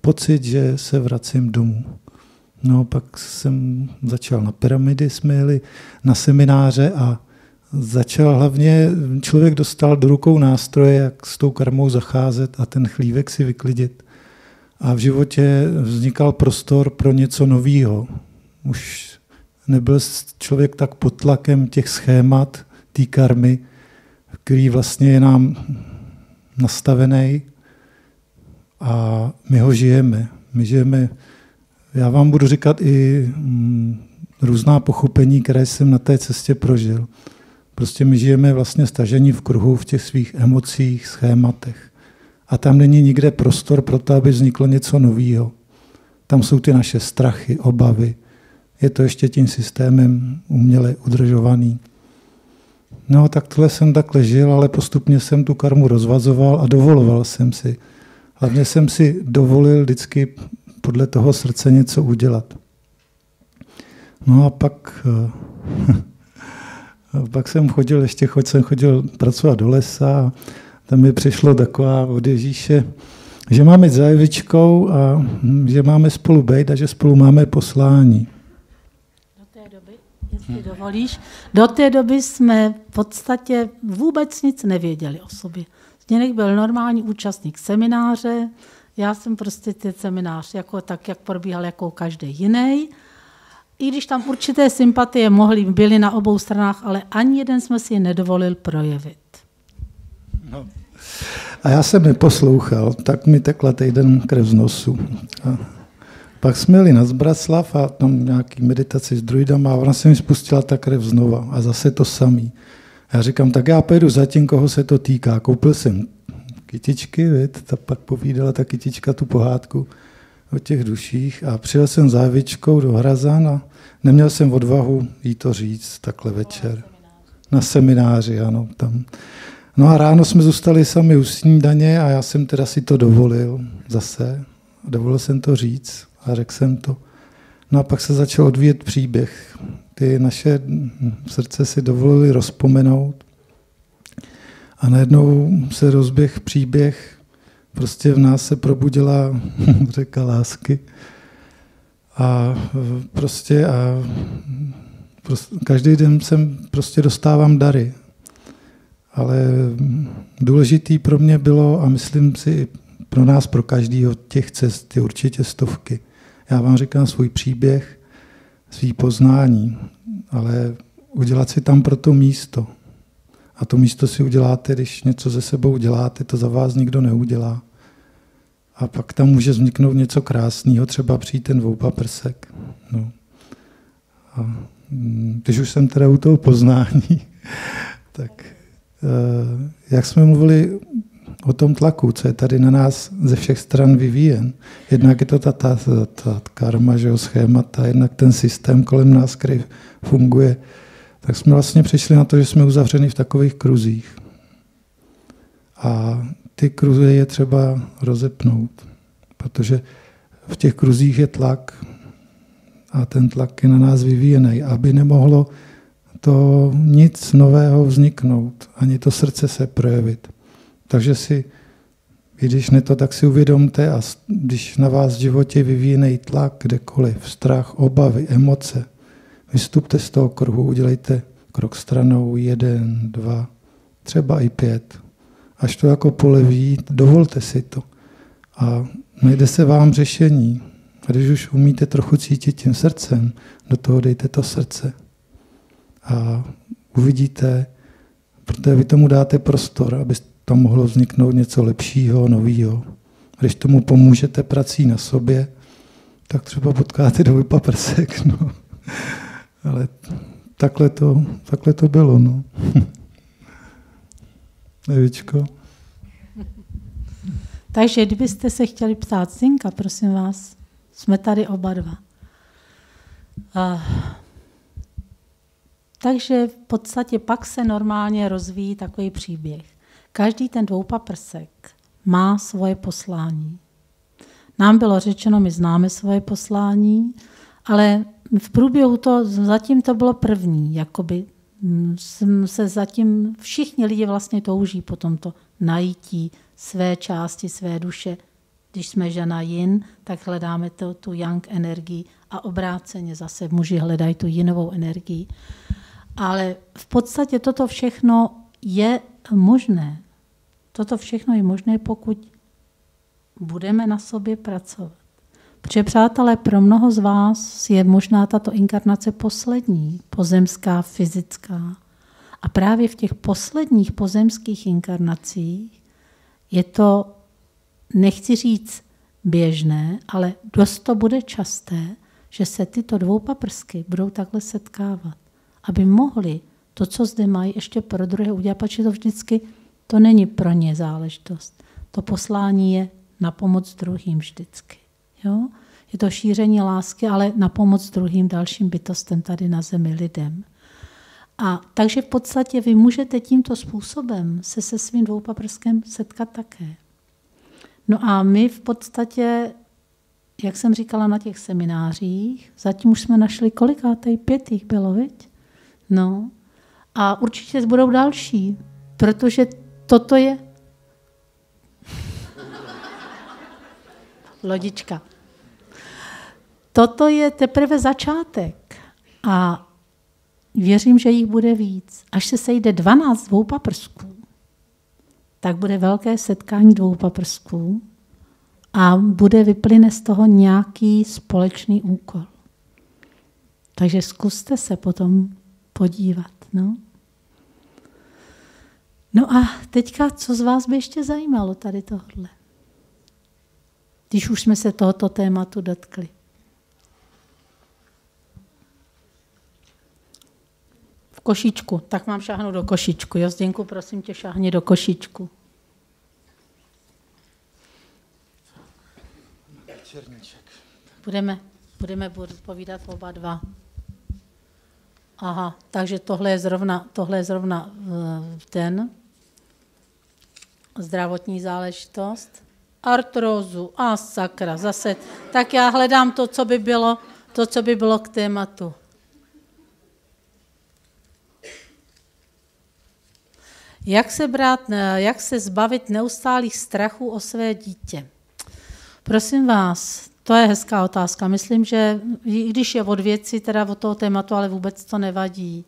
pocit, že se vracím domů. No, pak jsem začal na pyramidy, jsme jeli na semináře a začal hlavně, člověk dostal do rukou nástroje, jak s tou karmou zacházet a ten chlívek si vyklidit. A v životě vznikal prostor pro něco nového. Už nebyl člověk tak pod tlakem těch schémat, té karmy, který vlastně je nám nastavený a my ho žijeme. My žijeme, já vám budu říkat i mm, různá pochopení, které jsem na té cestě prožil. Prostě my žijeme vlastně stažení v kruhu v těch svých emocích, schématech. A tam není nikde prostor pro to, aby vzniklo něco nového. Tam jsou ty naše strachy, obavy. Je to ještě tím systémem uměle udržovaný. No, tak tohle jsem takhle žil, ale postupně jsem tu karmu rozvazoval a dovoloval jsem si. Hlavně jsem si dovolil vždycky podle toho srdce něco udělat. No a pak, a pak jsem chodil, ještě choď jsem chodil pracovat do lesa tam mi přišlo taková od Ježíše, že máme Zajevičkou a že máme spolu být a že spolu máme poslání. Do té doby, jestli dovolíš, do té doby jsme v podstatě vůbec nic nevěděli o sobě. Zděnek byl normální účastník semináře, já jsem prostě ten seminář jako tak, jak probíhal jako každý jiný. I když tam určité sympatie mohly, byly na obou stranách, ale ani jeden jsme si je nedovolil projevit. No. A já jsem neposlouchal, tak mi tekla týden krev z nosu. A pak jsme jeli na Zbraslav a tam nějaký meditaci s druidama a ona se mi spustila ta krev znova a zase to samý. Já říkám, tak já pojedu za tím, koho se to týká. Koupil jsem kytičky, věd, ta pak povídala ta kytička tu pohádku o těch duších a přijel jsem závičkou do Hrazan a neměl jsem odvahu jí to říct takhle večer. Na semináři, ano. Tam. No a ráno jsme zůstali sami u snídaně a já jsem teda si to dovolil zase. Dovolil jsem to říct a řekl jsem to. No a pak se začal odvíjet příběh. Ty naše srdce si dovolili rozpomenout a najednou se rozběh příběh, prostě v nás se probudila řeka lásky. A prostě a prostě, každý den jsem prostě dostávám dary. Ale důležitý pro mě bylo, a myslím si pro nás, pro každýho těch cest, je určitě stovky. Já vám říkám svůj příběh, svý poznání, ale udělat si tam pro to místo. A to místo si uděláte, když něco ze sebou děláte, to za vás nikdo neudělá. A pak tam může vzniknout něco krásného, třeba přijít ten dvoupaprsek. No. A mm, když už jsem teda u toho poznání, tak jak jsme mluvili o tom tlaku, co je tady na nás ze všech stran vyvíjen. Jednak je to ta, ta, ta, ta karma, že jo, schémata, jednak ten systém kolem nás, který funguje tak jsme vlastně přišli na to, že jsme uzavřeni v takových kruzích. A ty kruzy je třeba rozepnout, protože v těch kruzích je tlak a ten tlak je na nás vyvíjený, aby nemohlo to nic nového vzniknout, ani to srdce se projevit. Takže si, když ne to, tak si uvědomte, a když na vás v životě vyvíjený tlak kdekoliv, strach, obavy, emoce, Vystupte z toho kruhu, udělejte krok stranou, jeden, dva, třeba i pět. Až to jako poleví, dovolte si to. A najde se vám řešení. A když už umíte trochu cítit tím srdcem, do toho dejte to srdce. A uvidíte, protože vy tomu dáte prostor, aby tam mohlo vzniknout něco lepšího, nového. Když tomu pomůžete prací na sobě, tak třeba potkáte do paprsek. No. Ale takhle to, takhle to bylo. No. Evičko? Takže kdybyste se chtěli ptát Zinka, prosím vás, jsme tady oba dva. Uh, takže v podstatě pak se normálně rozvíjí takový příběh. Každý ten dvoupaprsek má svoje poslání. Nám bylo řečeno, my známe svoje poslání, ale v průběhu to, zatím to bylo první, jakoby se zatím všichni lidi vlastně touží po tomto najítí své části, své duše. Když jsme žena yin, tak hledáme to, tu yang energii a obráceně zase muži hledají tu jinovou energii. Ale v podstatě toto všechno je možné. Toto všechno je možné, pokud budeme na sobě pracovat. Protože, přátelé, pro mnoho z vás je možná tato inkarnace poslední, pozemská, fyzická. A právě v těch posledních pozemských inkarnacích je to, nechci říct běžné, ale dost to bude časté, že se tyto dvou paprsky budou takhle setkávat, aby mohli to, co zde mají, ještě pro druhé udělat, protože to vždycky, to není pro ně záležitost. To poslání je na pomoc druhým vždycky. Jo? Je to šíření lásky, ale na pomoc druhým dalším bytostem tady na zemi lidem. A takže v podstatě vy můžete tímto způsobem se se svým dvoupaprskem setkat také. No a my v podstatě, jak jsem říkala na těch seminářích, zatím už jsme našli kolikátej, pět jich bylo, viď? No. A určitě budou další, protože toto je lodička. Toto je teprve začátek. A věřím, že jich bude víc. Až se sejde 12 dvou paprsků, tak bude velké setkání dvou paprsků a bude vyplyne z toho nějaký společný úkol. Takže zkuste se potom podívat. No, no a teďka, co z vás by ještě zajímalo tady tohle? Když už jsme se tohoto tématu dotkli. košičku. Tak mám šáhnout do košičku. Jo, Zděnku, prosím tě, šáhni do košičku. Černíček. Budeme, budeme povídat oba dva. Aha, takže tohle je zrovna, tohle je zrovna uh, ten zdravotní záležitost. Artrózu, a sakra, zase. Tak já hledám to, co by bylo, to, co by bylo k tématu. Jak se, brát, jak se zbavit neustálých strachů o své dítě? Prosím vás, to je hezká otázka. Myslím, že i když je od věci, teda od toho tématu, ale vůbec to nevadí.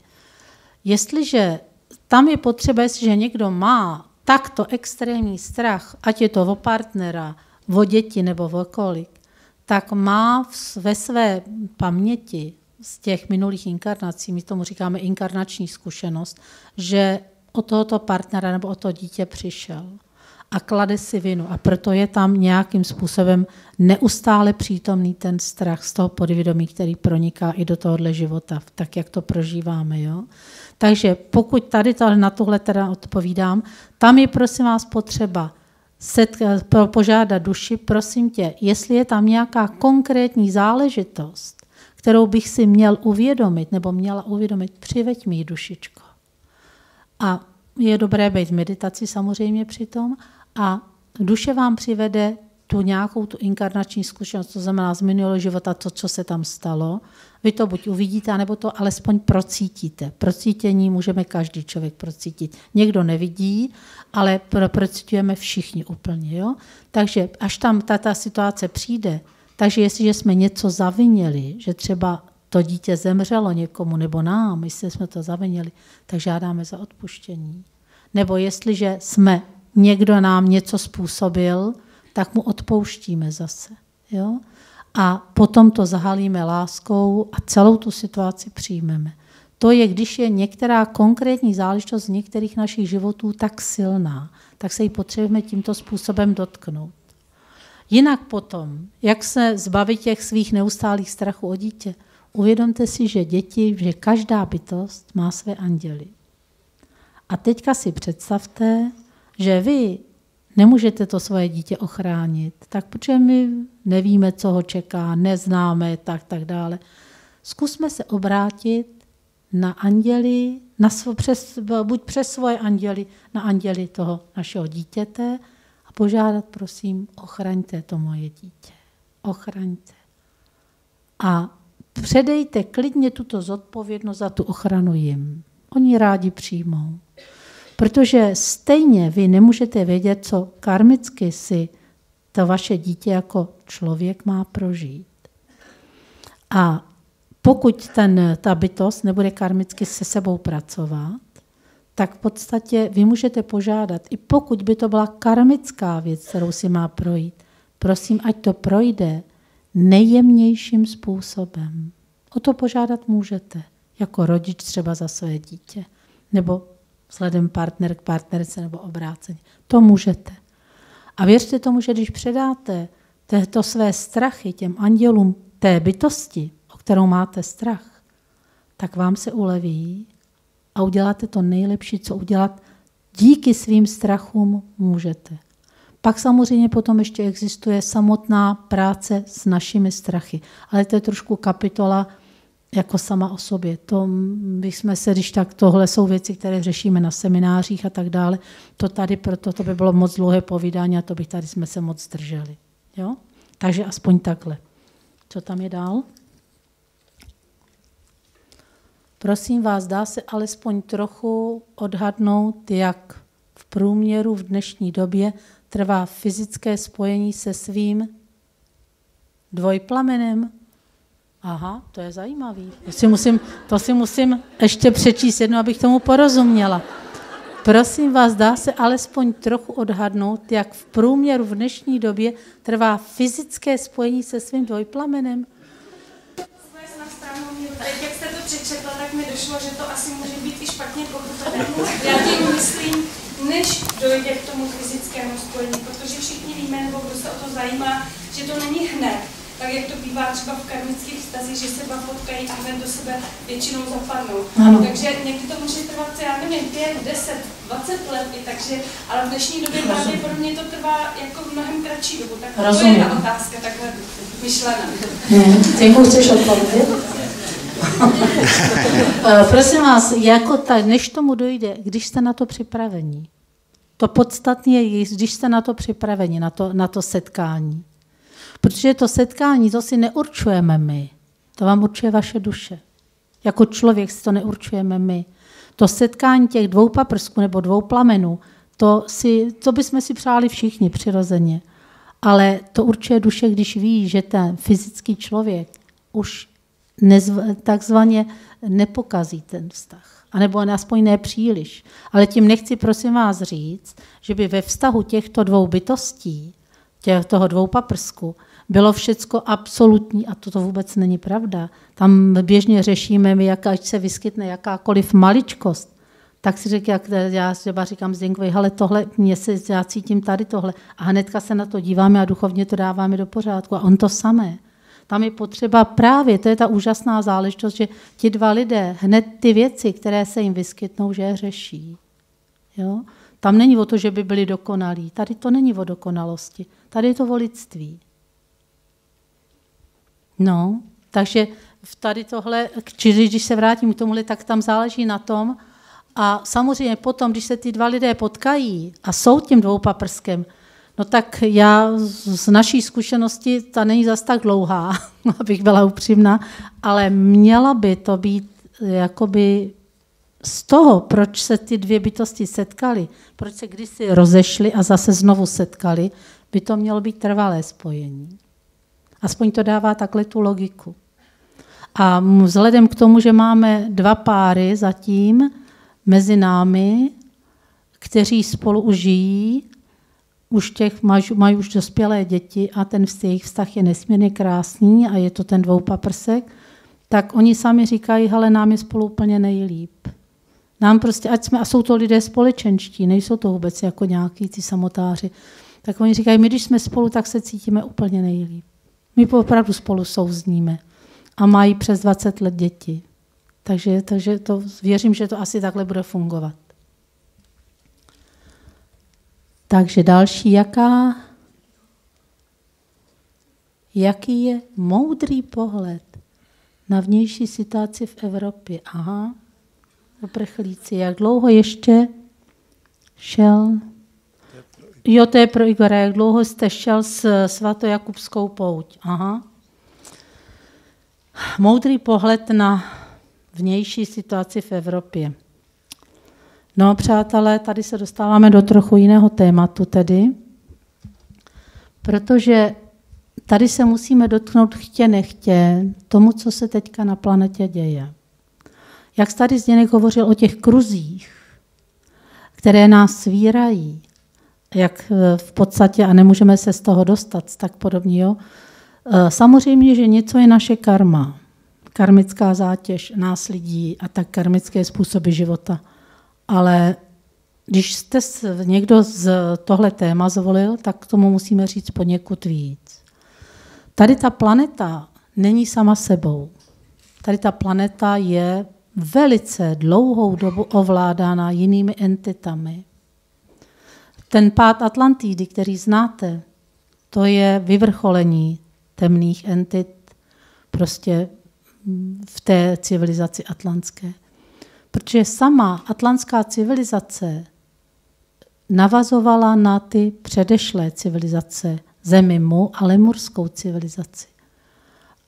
Jestliže tam je potřeba, jestliže někdo má takto extrémní strach, ať je to o partnera, o děti nebo o kolik, tak má ve své paměti z těch minulých inkarnací, my tomu říkáme inkarnační zkušenost, že o tohoto partnera nebo o to dítě přišel a klade si vinu. A proto je tam nějakým způsobem neustále přítomný ten strach z toho podvědomí, který proniká i do tohohle života, tak jak to prožíváme. Jo? Takže pokud tady na tohle teda odpovídám, tam je prosím vás potřeba set, požádat duši, prosím tě, jestli je tam nějaká konkrétní záležitost, kterou bych si měl uvědomit nebo měla uvědomit, přiveď mi dušičko. A je dobré být v meditaci samozřejmě přitom a duše vám přivede tu nějakou tu inkarnační zkušenost, to znamená z minulého života to, co se tam stalo. Vy to buď uvidíte, nebo to alespoň procítíte. Procítění můžeme každý člověk procítit. Někdo nevidí, ale procítujeme všichni úplně. Jo? Takže až tam ta, situace přijde, takže jestliže jsme něco zavinili, že třeba to dítě zemřelo někomu nebo nám, my jsme to zavinili, tak žádáme za odpuštění. Nebo jestliže jsme, někdo nám něco způsobil, tak mu odpouštíme zase. Jo? A potom to zahalíme láskou a celou tu situaci přijmeme. To je, když je některá konkrétní záležitost z některých našich životů tak silná, tak se ji potřebujeme tímto způsobem dotknout. Jinak potom, jak se zbavit těch svých neustálých strachů o dítě? Uvědomte si, že děti, že každá bytost má své anděly. A teďka si představte, že vy nemůžete to svoje dítě ochránit, tak protože my nevíme, co ho čeká, neznáme, tak, tak dále. Zkusme se obrátit na anděli, na svo, přes, buď přes svoje anděli, na anděli toho našeho dítěte a požádat, prosím, ochraňte to moje dítě. Ochraňte. A předejte klidně tuto zodpovědnost za tu ochranu jim. Oni rádi přijmou. Protože stejně vy nemůžete vědět, co karmicky si to vaše dítě jako člověk má prožít. A pokud ten, ta bytost nebude karmicky se sebou pracovat, tak v podstatě vy můžete požádat, i pokud by to byla karmická věc, kterou si má projít, prosím, ať to projde nejjemnějším způsobem. O to požádat můžete, jako rodič třeba za své dítě, nebo vzhledem partner k partnerce nebo obráceně. To můžete. A věřte tomu, že když předáte této své strachy těm andělům té bytosti, o kterou máte strach, tak vám se uleví a uděláte to nejlepší, co udělat díky svým strachům můžete. Pak samozřejmě potom ještě existuje samotná práce s našimi strachy. Ale to je trošku kapitola jako sama o sobě. To bychom se, když tak, tohle jsou věci, které řešíme na seminářích a tak dále. To tady, proto to by bylo moc dlouhé povídání a to bych tady jsme se moc zdrželi. Jo? Takže aspoň takhle. Co tam je dál? Prosím vás, dá se alespoň trochu odhadnout, jak v průměru v dnešní době trvá fyzické spojení se svým dvojplamenem? Aha, to je zajímavý. To si musím, to si musím ještě přečíst jedno, abych tomu porozuměla. Prosím vás, dá se alespoň trochu odhadnout, jak v průměru v dnešní době trvá fyzické spojení se svým dvojplamenem? Teď, jak jste to přečetla, tak mi došlo, že to asi může být i špatně pochopené. Já tím myslím, než dojde k tomu fyzickému spojení, protože všichni víme, nebo kdo se o to zajímá, že to není hned tak jak to bývá třeba v karmických vztazích, že se dva potkají a hned do sebe většinou zapadnou. Ano. Takže někdy to může trvat, já nevím, 5, 10, 20 let, i takže, ale v dnešní době pravděpodobně to trvá jako mnohem kratší dobu. Tak Rozumím. to je ta otázka takhle myšlená. Ty chceš odpovědět? Eh, prosím vás, jako tak, než tomu dojde, když jste na to připravení, to podstatné je, když jste na to připraveni, na to, na to setkání. Protože to setkání, to si neurčujeme my. To vám určuje vaše duše. Jako člověk si to neurčujeme my. To setkání těch dvou paprsků nebo dvou plamenů, to, si, to bychom si přáli všichni přirozeně. Ale to určuje duše, když ví, že ten fyzický člověk už nezv, takzvaně nepokazí ten vztah. A nebo aspoň ne příliš. Ale tím nechci prosím vás říct, že by ve vztahu těchto dvou bytostí, těch, toho dvou paprsku, bylo všecko absolutní a toto vůbec není pravda. Tam běžně řešíme, jak ať se vyskytne jakákoliv maličkost, tak si řekl, jak já třeba říkám Zdenkovi, ale tohle, mě se, já cítím tady tohle. A hnedka se na to díváme a duchovně to dáváme do pořádku. A on to samé. Tam je potřeba právě, to je ta úžasná záležitost, že ti dva lidé hned ty věci, které se jim vyskytnou, že je řeší. Jo? Tam není o to, že by byli dokonalí. Tady to není o dokonalosti. Tady je to o lidství. No, takže v tady tohle, čili když se vrátím k tomuhle, tak tam záleží na tom, a samozřejmě potom, když se ty dva lidé potkají a jsou tím dvou paprskem, no tak já z naší zkušenosti, ta není zas tak dlouhá, abych byla upřímná, ale měla by to být jakoby z toho, proč se ty dvě bytosti setkaly, proč se kdysi rozešly a zase znovu setkali, by to mělo být trvalé spojení. Aspoň to dává takhle tu logiku. A vzhledem k tomu, že máme dva páry zatím mezi námi, kteří spolu už žijí, už těch mají, mají už dospělé děti a ten jejich vztah je nesmírně krásný a je to ten dvoupaprsek, tak oni sami říkají, ale nám je spolu úplně nejlíp. Nám prostě, ať jsme, a jsou to lidé společenští, nejsou to vůbec jako nějaký ty samotáři, tak oni říkají, my když jsme spolu, tak se cítíme úplně nejlíp. My opravdu spolu souzníme a mají přes 20 let děti. Takže, takže to, věřím, že to asi takhle bude fungovat. Takže další, jaká, jaký je moudrý pohled na vnější situaci v Evropě. Aha, uprchlíci, jak dlouho ještě šel Jo, to je pro Igora. Jak dlouho jste šel s svatojakubskou pouť? Aha. Moudrý pohled na vnější situaci v Evropě. No, přátelé, tady se dostáváme do trochu jiného tématu tedy, protože tady se musíme dotknout chtě nechtě tomu, co se teďka na planetě děje. Jak tady Zděnek hovořil o těch kruzích, které nás svírají, jak eh, v podstatě, a nemůžeme se z toho dostat, tak podobně, jo. Eh, samozřejmě, že něco je naše karma, karmická zátěž nás lidí a tak karmické způsoby života. Ale když jste někdo z tohle téma zvolil, tak k tomu musíme říct poněkud víc. Tady ta planeta není sama sebou. Tady ta planeta je velice dlouhou dobu ovládána jinými entitami. Ten pád Atlantidy, který znáte, to je vyvrcholení temných entit prostě v té civilizaci atlantské. Protože sama atlantská civilizace navazovala na ty předešlé civilizace, Zemimu a lemurskou civilizaci.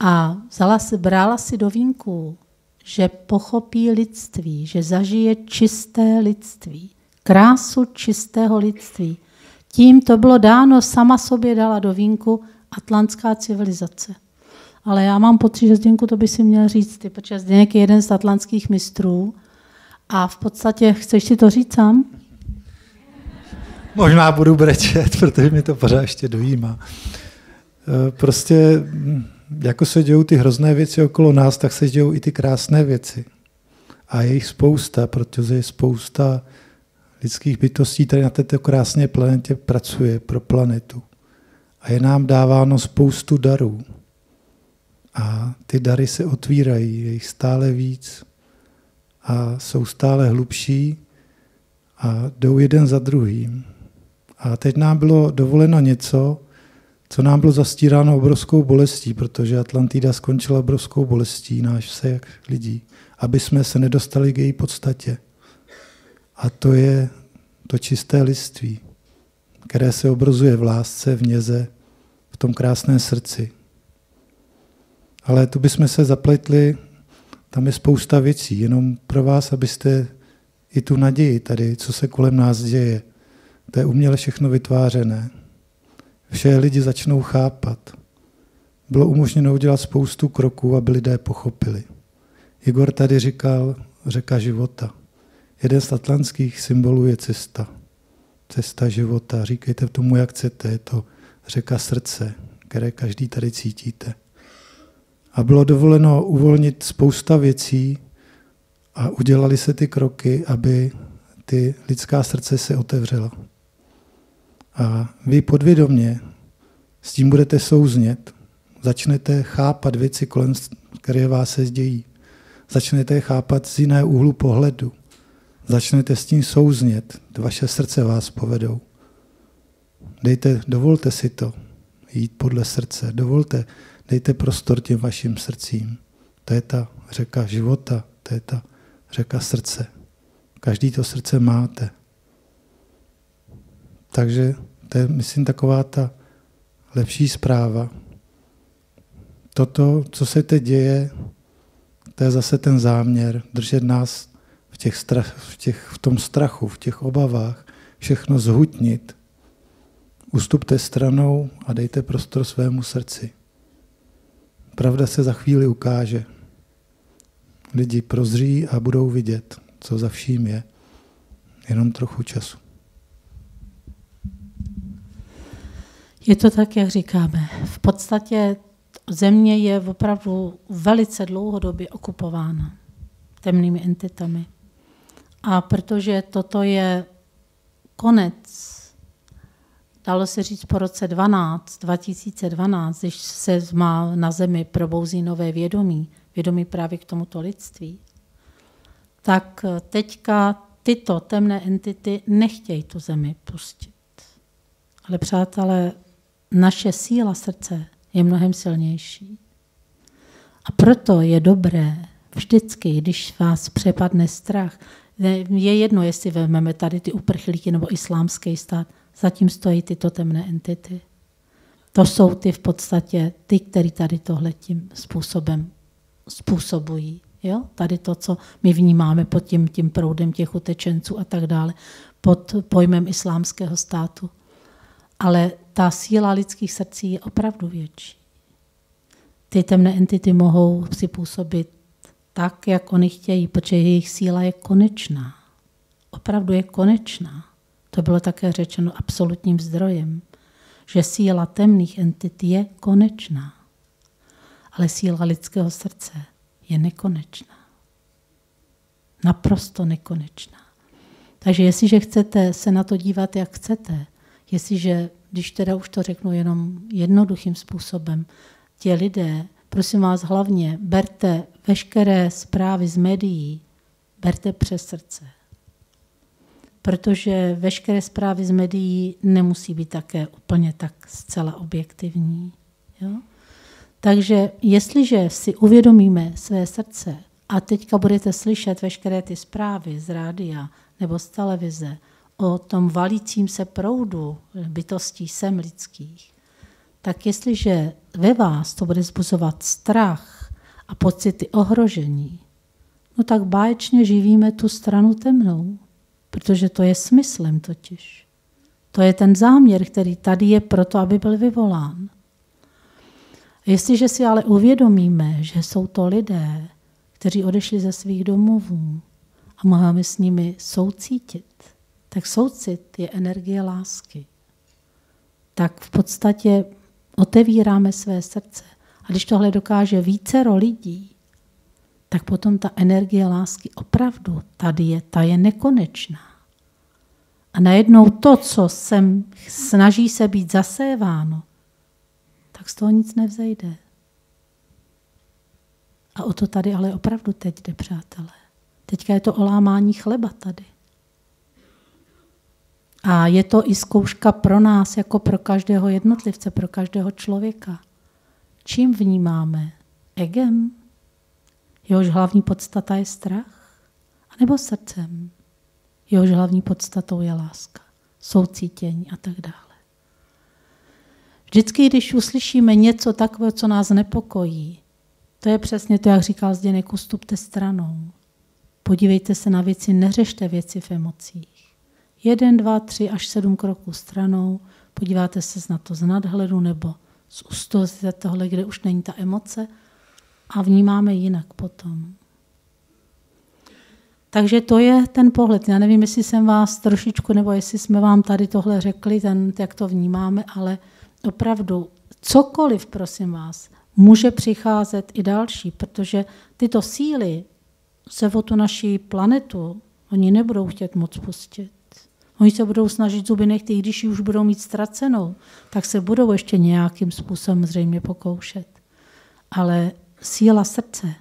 A vzala si, brála si do vínku, že pochopí lidství, že zažije čisté lidství, krásu čistého lidství. Tím to bylo dáno, sama sobě dala do vínku atlantská civilizace. Ale já mám pocit, že Zděnku to by si měl říct, ty, protože Zděněk je jeden z atlantských mistrů a v podstatě, chceš si to říct sám? Možná budu brečet, protože mi to pořád ještě dojímá. E, prostě, jako se dějou ty hrozné věci okolo nás, tak se dějou i ty krásné věci. A je jich spousta, protože je spousta lidských bytostí tady na této krásné planetě pracuje pro planetu. A je nám dáváno spoustu darů. A ty dary se otvírají, je jich stále víc a jsou stále hlubší a jdou jeden za druhým. A teď nám bylo dovoleno něco, co nám bylo zastíráno obrovskou bolestí, protože Atlantida skončila obrovskou bolestí, náš všech lidí, aby jsme se nedostali k její podstatě. A to je to čisté liství, které se obrazuje v lásce, v něze, v tom krásném srdci. Ale tu bychom se zapletli, tam je spousta věcí, jenom pro vás, abyste i tu naději tady, co se kolem nás děje, to je uměle všechno vytvářené. Vše lidi začnou chápat. Bylo umožněno udělat spoustu kroků, aby lidé pochopili. Igor tady říkal řeka života. Jeden z atlantských symbolů je cesta. Cesta života. Říkejte tomu, jak chcete. Je to řeka srdce, které každý tady cítíte. A bylo dovoleno uvolnit spousta věcí a udělali se ty kroky, aby ty lidská srdce se otevřela. A vy podvědomě s tím budete souznět. Začnete chápat věci, kolem které vás se dějí. Začnete chápat z jiné úhlu pohledu. Začnete s tím souznět. Vaše srdce vás povedou. Dejte, dovolte si to, jít podle srdce. Dovolte, dejte prostor těm vašim srdcím. To je ta řeka života, to je ta řeka srdce. Každý to srdce máte. Takže to je, myslím, taková ta lepší zpráva. Toto, co se teď děje, to je zase ten záměr držet nás v, těch strach, v, těch, v tom strachu, v těch obavách, všechno zhutnit. Ustupte stranou a dejte prostor svému srdci. Pravda se za chvíli ukáže. Lidi prozří a budou vidět, co za vším je. Jenom trochu času. Je to tak, jak říkáme. V podstatě země je opravdu velice dlouhodobě okupována temnými entitami. A protože toto je konec, dalo se říct po roce 12, 2012, když se má na zemi probouzí nové vědomí, vědomí právě k tomuto lidství, tak teďka tyto temné entity nechtějí tu zemi pustit. Ale přátelé, naše síla srdce je mnohem silnější. A proto je dobré vždycky, když vás přepadne strach, je jedno, jestli vezmeme tady ty uprchlíky nebo islámský stát, zatím stojí tyto temné entity. To jsou ty v podstatě ty, který tady tohle tím způsobem způsobují. Jo? Tady to, co my vnímáme pod tím, tím proudem těch utečenců a tak dále, pod pojmem islámského státu. ale ta síla lidských srdcí je opravdu větší. Ty temné entity mohou si působit tak, jak oni chtějí, protože jejich síla je konečná. Opravdu je konečná. To bylo také řečeno absolutním zdrojem, že síla temných entit je konečná. Ale síla lidského srdce je nekonečná. Naprosto nekonečná. Takže jestliže chcete se na to dívat, jak chcete, jestliže, když teda už to řeknu jenom jednoduchým způsobem, ti lidé, prosím vás hlavně, berte veškeré zprávy z médií, berte přes srdce. Protože veškeré zprávy z médií nemusí být také úplně tak zcela objektivní. Jo? Takže jestliže si uvědomíme své srdce a teďka budete slyšet veškeré ty zprávy z rádia nebo z televize o tom valícím se proudu bytostí sem lidských, tak jestliže ve vás to bude zbuzovat strach a pocity ohrožení, no tak báječně živíme tu stranu temnou, protože to je smyslem totiž. To je ten záměr, který tady je proto, aby byl vyvolán. Jestliže si ale uvědomíme, že jsou to lidé, kteří odešli ze svých domovů a máme s nimi soucítit, tak soucit je energie lásky. Tak v podstatě otevíráme své srdce. A když tohle dokáže vícero lidí, tak potom ta energie lásky opravdu tady je, ta je nekonečná. A najednou to, co sem snaží se být zaséváno, tak z toho nic nevzejde. A o to tady ale opravdu teď jde, přátelé. Teďka je to olámání chleba tady. A je to i zkouška pro nás, jako pro každého jednotlivce, pro každého člověka. Čím vnímáme? Egem? Jehož hlavní podstata je strach? A nebo srdcem? Jehož hlavní podstatou je láska, soucítění a tak dále. Vždycky, když uslyšíme něco takového, co nás nepokojí, to je přesně to, jak říkal Zděnek, ustupte stranou. Podívejte se na věci, neřešte věci v emocích. Jeden, dva, tři až sedm kroků stranou, podíváte se na to z nadhledu nebo z ústozy tohle, kde už není ta emoce a vnímáme jinak potom. Takže to je ten pohled. Já nevím, jestli jsem vás trošičku, nebo jestli jsme vám tady tohle řekli, ten, jak to vnímáme, ale opravdu cokoliv, prosím vás, může přicházet i další, protože tyto síly se o tu naší planetu, oni nebudou chtět moc pustit. Oni se budou snažit zuby nechty, i když ji už budou mít ztracenou, tak se budou ještě nějakým způsobem zřejmě pokoušet. Ale síla srdce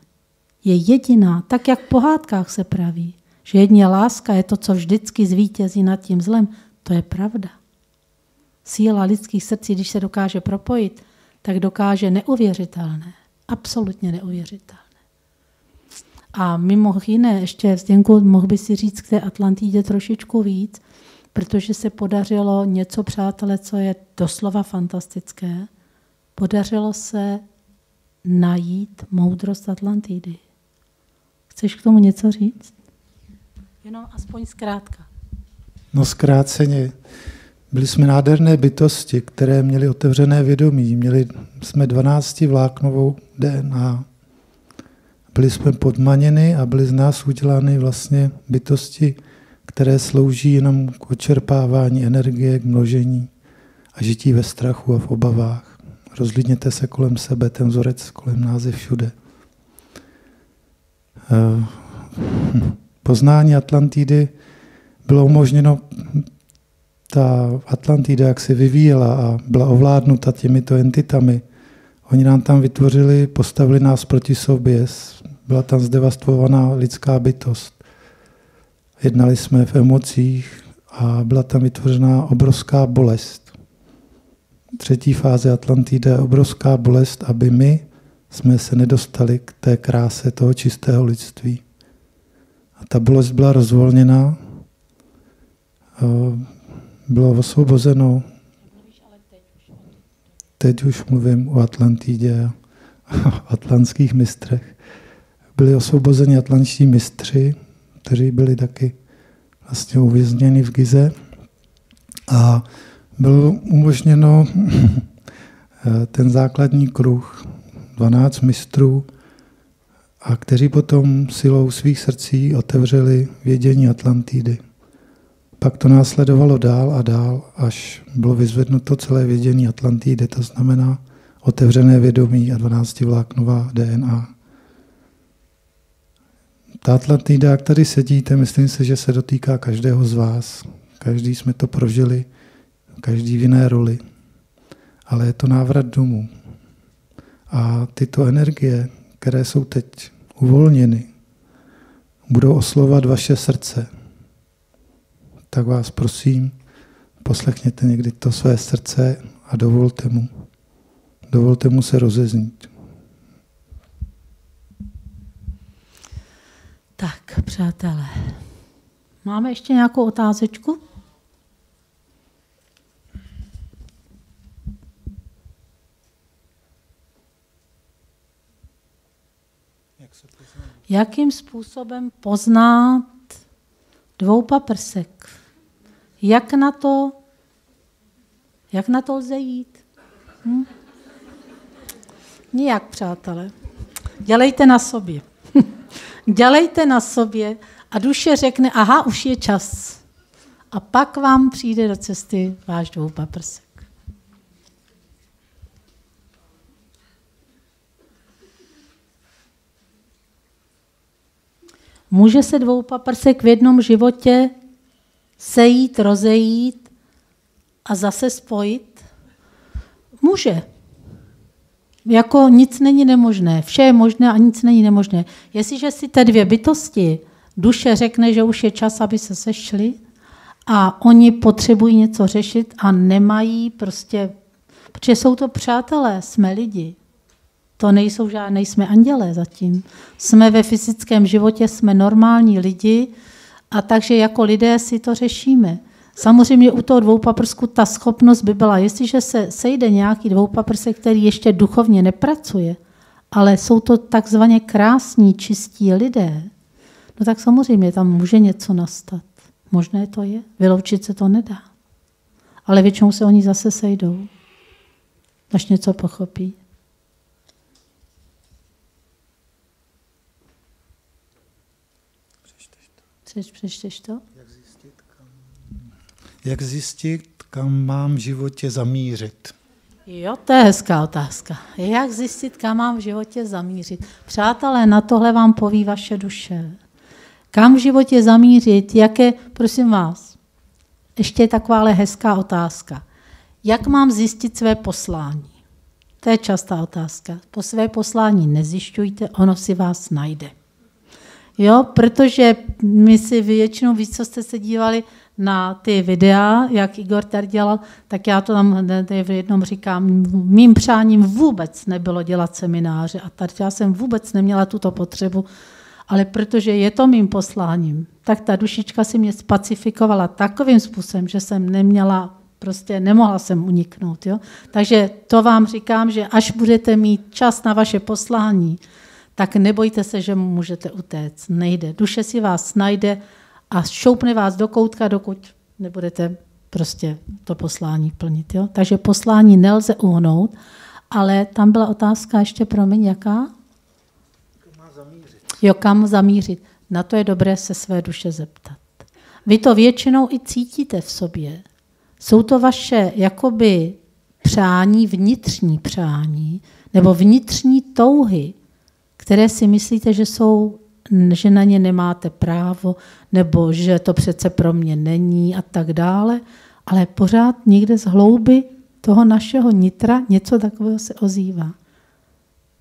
je jediná, tak jak v pohádkách se praví, že jedině láska je to, co vždycky zvítězí nad tím zlem, to je pravda. Síla lidských srdcí, když se dokáže propojit, tak dokáže neuvěřitelné, absolutně neuvěřitelné. A mimo jiné, ještě Zděnku, mohl by si říct k té Atlantidě trošičku víc, protože se podařilo něco, přátelé, co je doslova fantastické. Podařilo se najít moudrost Atlantidy. Chceš k tomu něco říct? Jenom aspoň zkrátka. No zkráceně. Byli jsme nádherné bytosti, které měly otevřené vědomí. Měli jsme 12 vláknovou DNA. Byli jsme podmaněni a byly z nás udělány vlastně bytosti, které slouží jenom k očerpávání energie, k množení a žití ve strachu a v obavách. Rozlídněte se kolem sebe, ten vzorec kolem nás je všude. Eh, poznání Atlantidy bylo umožněno ta Atlantida, jak se vyvíjela a byla ovládnuta těmito entitami, oni nám tam vytvořili, postavili nás proti sobě, byla tam zdevastovaná lidská bytost. Jednali jsme v emocích a byla tam vytvořená obrovská bolest. Třetí fáze Atlantida je obrovská bolest, aby my jsme se nedostali k té kráse toho čistého lidství. A ta bolest byla rozvolněná, bylo osvobozeno. Teď už mluvím o Atlantidě a atlantských mistrech. Byli osvobozeni atlantští mistři, kteří byli taky vlastně uvězněni v Gize. A bylo umožněno ten základní kruh, 12 mistrů, a kteří potom silou svých srdcí otevřeli vědění Atlantidy. Pak to následovalo dál a dál, až bylo vyzvednuto celé vědění Atlantidy, to znamená otevřené vědomí a 12 vláknová DNA. Ta Atlantida, jak tady sedíte, myslím si, že se dotýká každého z vás. Každý jsme to prožili, každý v jiné roli. Ale je to návrat domů. A tyto energie, které jsou teď uvolněny, budou oslovat vaše srdce. Tak vás prosím, poslechněte někdy to své srdce a dovolte mu. Dovolte mu se rozeznít. Tak, přátelé, máme ještě nějakou otázečku? Jakým způsobem poznat dvou paprsek? Jak na to, jak na to lze jít? Hm? Nijak, přátelé. Dělejte na sobě. Dělejte na sobě a duše řekne, aha, už je čas. A pak vám přijde do cesty váš dvoupaprsek. Může se dvoupaprsek v jednom životě sejít, rozejít a zase spojit? Může. Jako nic není nemožné. Vše je možné a nic není nemožné. Jestliže si ty dvě bytosti, duše řekne, že už je čas, aby se sešli a oni potřebují něco řešit a nemají prostě, protože jsou to přátelé, jsme lidi. To nejsou žádné, jsme andělé zatím. Jsme ve fyzickém životě, jsme normální lidi a takže jako lidé si to řešíme. Samozřejmě u toho dvoupaprsku ta schopnost by byla, jestliže se sejde nějaký dvoupaprsek, který ještě duchovně nepracuje, ale jsou to takzvaně krásní, čistí lidé, no tak samozřejmě tam může něco nastat. Možné to je, vyloučit se to nedá. Ale většinou se oni zase sejdou, až něco pochopí. Přečteš to? Přečteš to? Jak zjistit, kam mám v životě zamířit? Jo, to je hezká otázka. Jak zjistit, kam mám v životě zamířit? Přátelé, na tohle vám poví vaše duše. Kam v životě zamířit? Jaké, prosím vás, ještě je takováhle hezká otázka. Jak mám zjistit své poslání? To je častá otázka. Po své poslání nezjišťujte, ono si vás najde. Jo, protože my si většinou víc, co jste se dívali na ty videa, jak Igor tady dělal, tak já to tam v jednom říkám, mým přáním vůbec nebylo dělat semináře a tady já jsem vůbec neměla tuto potřebu, ale protože je to mým posláním, tak ta dušička si mě spacifikovala takovým způsobem, že jsem neměla, prostě nemohla jsem uniknout. Jo? Takže to vám říkám, že až budete mít čas na vaše poslání, tak nebojte se, že můžete utéct. Nejde. Duše si vás najde a šoupne vás do koutka, dokud nebudete prostě to poslání plnit. Jo? Takže poslání nelze uhnout, ale tam byla otázka ještě, promiň, jaká? Jo, kam zamířit. Na to je dobré se své duše zeptat. Vy to většinou i cítíte v sobě. Jsou to vaše jakoby přání, vnitřní přání, nebo vnitřní touhy, které si myslíte, že jsou že na ně nemáte právo, nebo že to přece pro mě není a tak dále, ale pořád někde z hlouby toho našeho nitra něco takového se ozývá.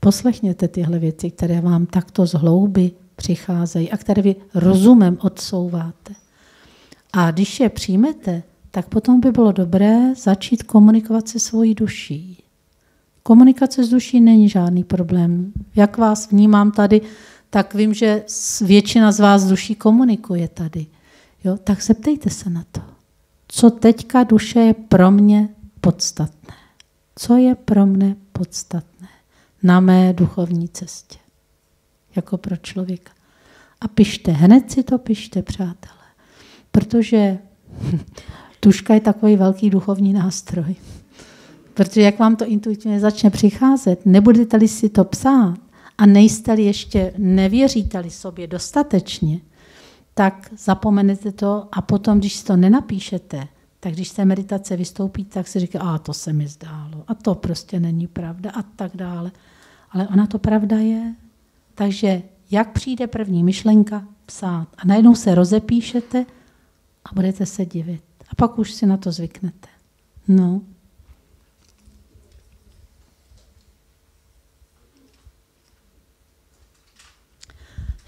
Poslechněte tyhle věci, které vám takto z hlouby přicházejí a které vy rozumem odsouváte. A když je přijmete, tak potom by bylo dobré začít komunikovat se svojí duší. Komunikace s duší není žádný problém. Jak vás vnímám tady, tak vím, že většina z vás duší komunikuje tady. Jo? Tak zeptejte se na to. Co teďka duše je pro mě podstatné? Co je pro mě podstatné na mé duchovní cestě? Jako pro člověka. A pište, hned si to pište, přátelé. Protože tuška je takový velký duchovní nástroj. Protože jak vám to intuitivně začne přicházet, nebudete-li si to psát a nejste-li ještě, nevěříte-li sobě dostatečně, tak zapomenete to a potom, když si to nenapíšete, tak když z té meditace vystoupí, tak si říká, a to se mi zdálo, a to prostě není pravda a tak dále. Ale ona to pravda je. Takže jak přijde první myšlenka, psát. A najednou se rozepíšete a budete se divit. A pak už si na to zvyknete. No.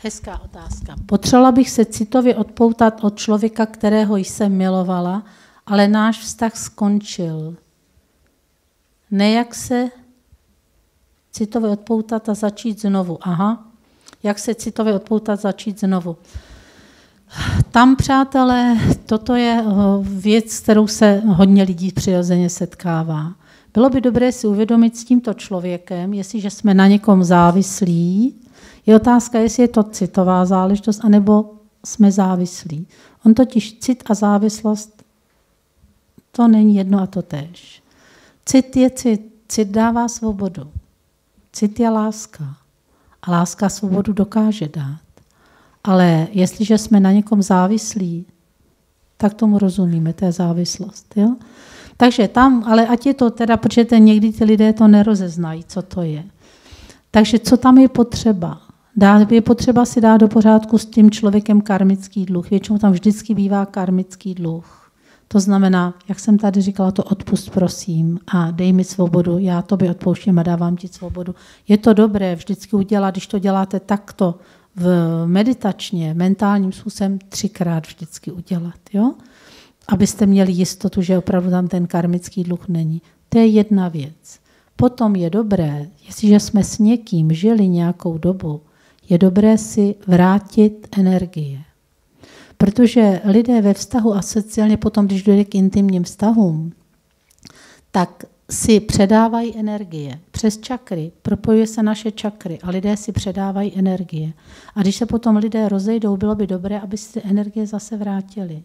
Hezká otázka. Potřebovala bych se citově odpoutat od člověka, kterého jsem milovala, ale náš vztah skončil. Nejak se citově odpoutat a začít znovu. Aha, jak se citově odpoutat, začít znovu. Tam, přátelé, toto je eh, věc, s kterou se hodně lidí přirozeně setkává. Bylo by dobré si uvědomit s tímto člověkem, jestliže jsme na někom závislí, je otázka, jestli je to citová záležitost, anebo jsme závislí. On totiž cit a závislost, to není jedno a to tež. Cit je cit. Cit dává svobodu. Cit je láska. A láska svobodu dokáže dát. Ale jestliže jsme na někom závislí, tak tomu rozumíme, to je závislost. Jo? Takže tam, ale ať je to teda, protože ten někdy ty lidé to nerozeznají, co to je. Takže co tam je potřeba? Dá, je potřeba si dát do pořádku s tím člověkem karmický dluh. Většinou tam vždycky bývá karmický dluh. To znamená, jak jsem tady říkala, to odpust prosím a dej mi svobodu, já tobě odpouštím a dávám ti svobodu. Je to dobré vždycky udělat, když to děláte takto v meditačně, mentálním způsobem třikrát vždycky udělat, jo? abyste měli jistotu, že opravdu tam ten karmický dluh není. To je jedna věc. Potom je dobré, jestliže jsme s někým žili nějakou dobu, je dobré si vrátit energie. Protože lidé ve vztahu a sociálně potom, když dojde k intimním vztahům, tak si předávají energie přes čakry, propojuje se naše čakry a lidé si předávají energie. A když se potom lidé rozejdou, bylo by dobré, aby si ty energie zase vrátili.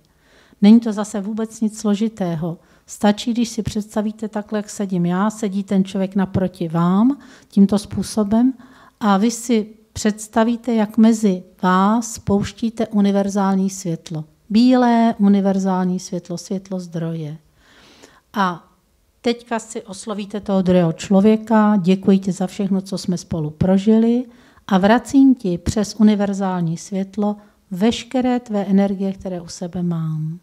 Není to zase vůbec nic složitého. Stačí, když si představíte takhle, jak sedím já, sedí ten člověk naproti vám tímto způsobem a vy si představíte, jak mezi vás pouštíte univerzální světlo. Bílé univerzální světlo, světlo zdroje. A teďka si oslovíte toho druhého člověka, děkuji ti za všechno, co jsme spolu prožili a vracím ti přes univerzální světlo veškeré tvé energie, které u sebe mám.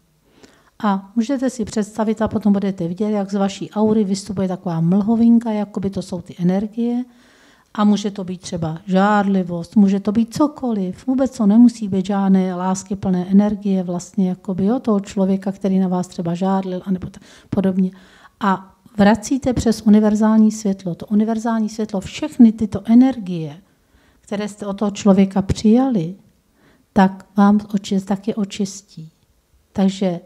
A můžete si představit a potom budete vidět, jak z vaší aury vystupuje taková mlhovinka, jako by to jsou ty energie, a může to být třeba žádlivost, může to být cokoliv. Vůbec to nemusí být žádné lásky plné energie vlastně jakoby, jo, toho člověka, který na vás třeba žádlil a nebo podobně. A vracíte přes univerzální světlo. To univerzální světlo, všechny tyto energie, které jste od toho člověka přijali, tak vám oči, taky očistí. Takže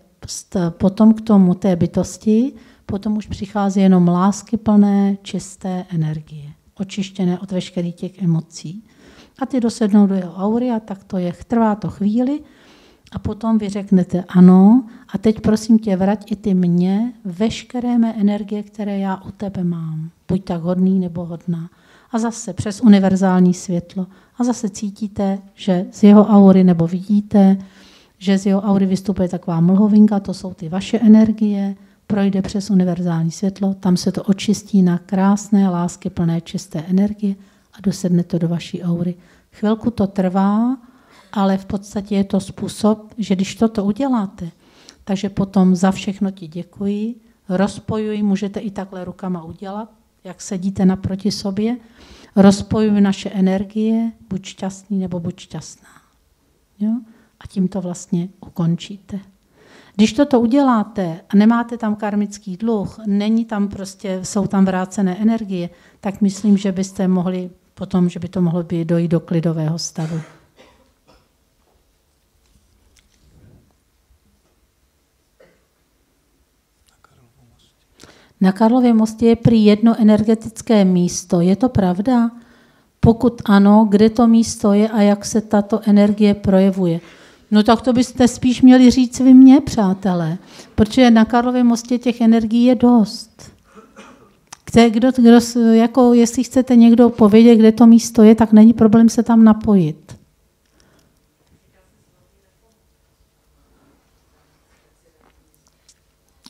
potom k tomu té bytosti, potom už přichází jenom lásky plné, čisté energie očištěné od veškerých těch emocí. A ty dosednou do jeho aury a tak to je, trvá to chvíli a potom vy řeknete ano a teď prosím tě vrať i ty mě veškeré mé energie, které já u tebe mám. Buď tak hodný nebo hodná. A zase přes univerzální světlo. A zase cítíte, že z jeho aury nebo vidíte, že z jeho aury vystupuje taková mlhovinka, to jsou ty vaše energie, projde přes univerzální světlo, tam se to očistí na krásné lásky plné čisté energie a dosedne to do vaší aury. Chvilku to trvá, ale v podstatě je to způsob, že když toto uděláte, takže potom za všechno ti děkuji, rozpojuji, můžete i takhle rukama udělat, jak sedíte naproti sobě, rozpojuji naše energie, buď šťastný nebo buď šťastná. Jo? A tím to vlastně ukončíte. Když toto uděláte a nemáte tam karmický dluh, není tam prostě, jsou tam vrácené energie, tak myslím, že byste mohli potom, že by to mohlo být dojít do klidového stavu. Na Karlově mostě je prý jedno energetické místo. Je to pravda? Pokud ano, kde to místo je a jak se tato energie projevuje? No tak to byste spíš měli říct vy mě, přátelé, protože na Karlově mostě těch energií je dost. Kde, kdo, kdo, jako jestli chcete někdo povědět, kde to místo je, tak není problém se tam napojit.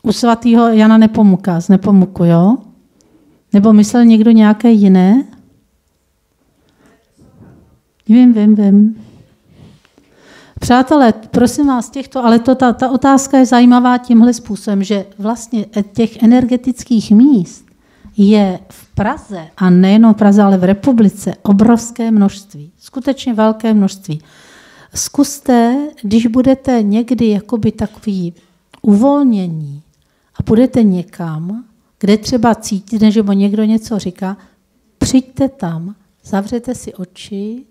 U svatého Jana Nepomuka, z Nepomuku, jo? Nebo myslel někdo nějaké jiné? Vím, vím, vím. Přátelé, prosím vás, těchto, ale to, ta, ta otázka je zajímavá tímhle způsobem, že vlastně těch energetických míst je v Praze, a nejenom v Praze, ale v republice, obrovské množství. Skutečně velké množství. Zkuste, když budete někdy jakoby takový uvolnění a budete někam, kde třeba cítíte, že někdo něco říká, přijďte tam, zavřete si oči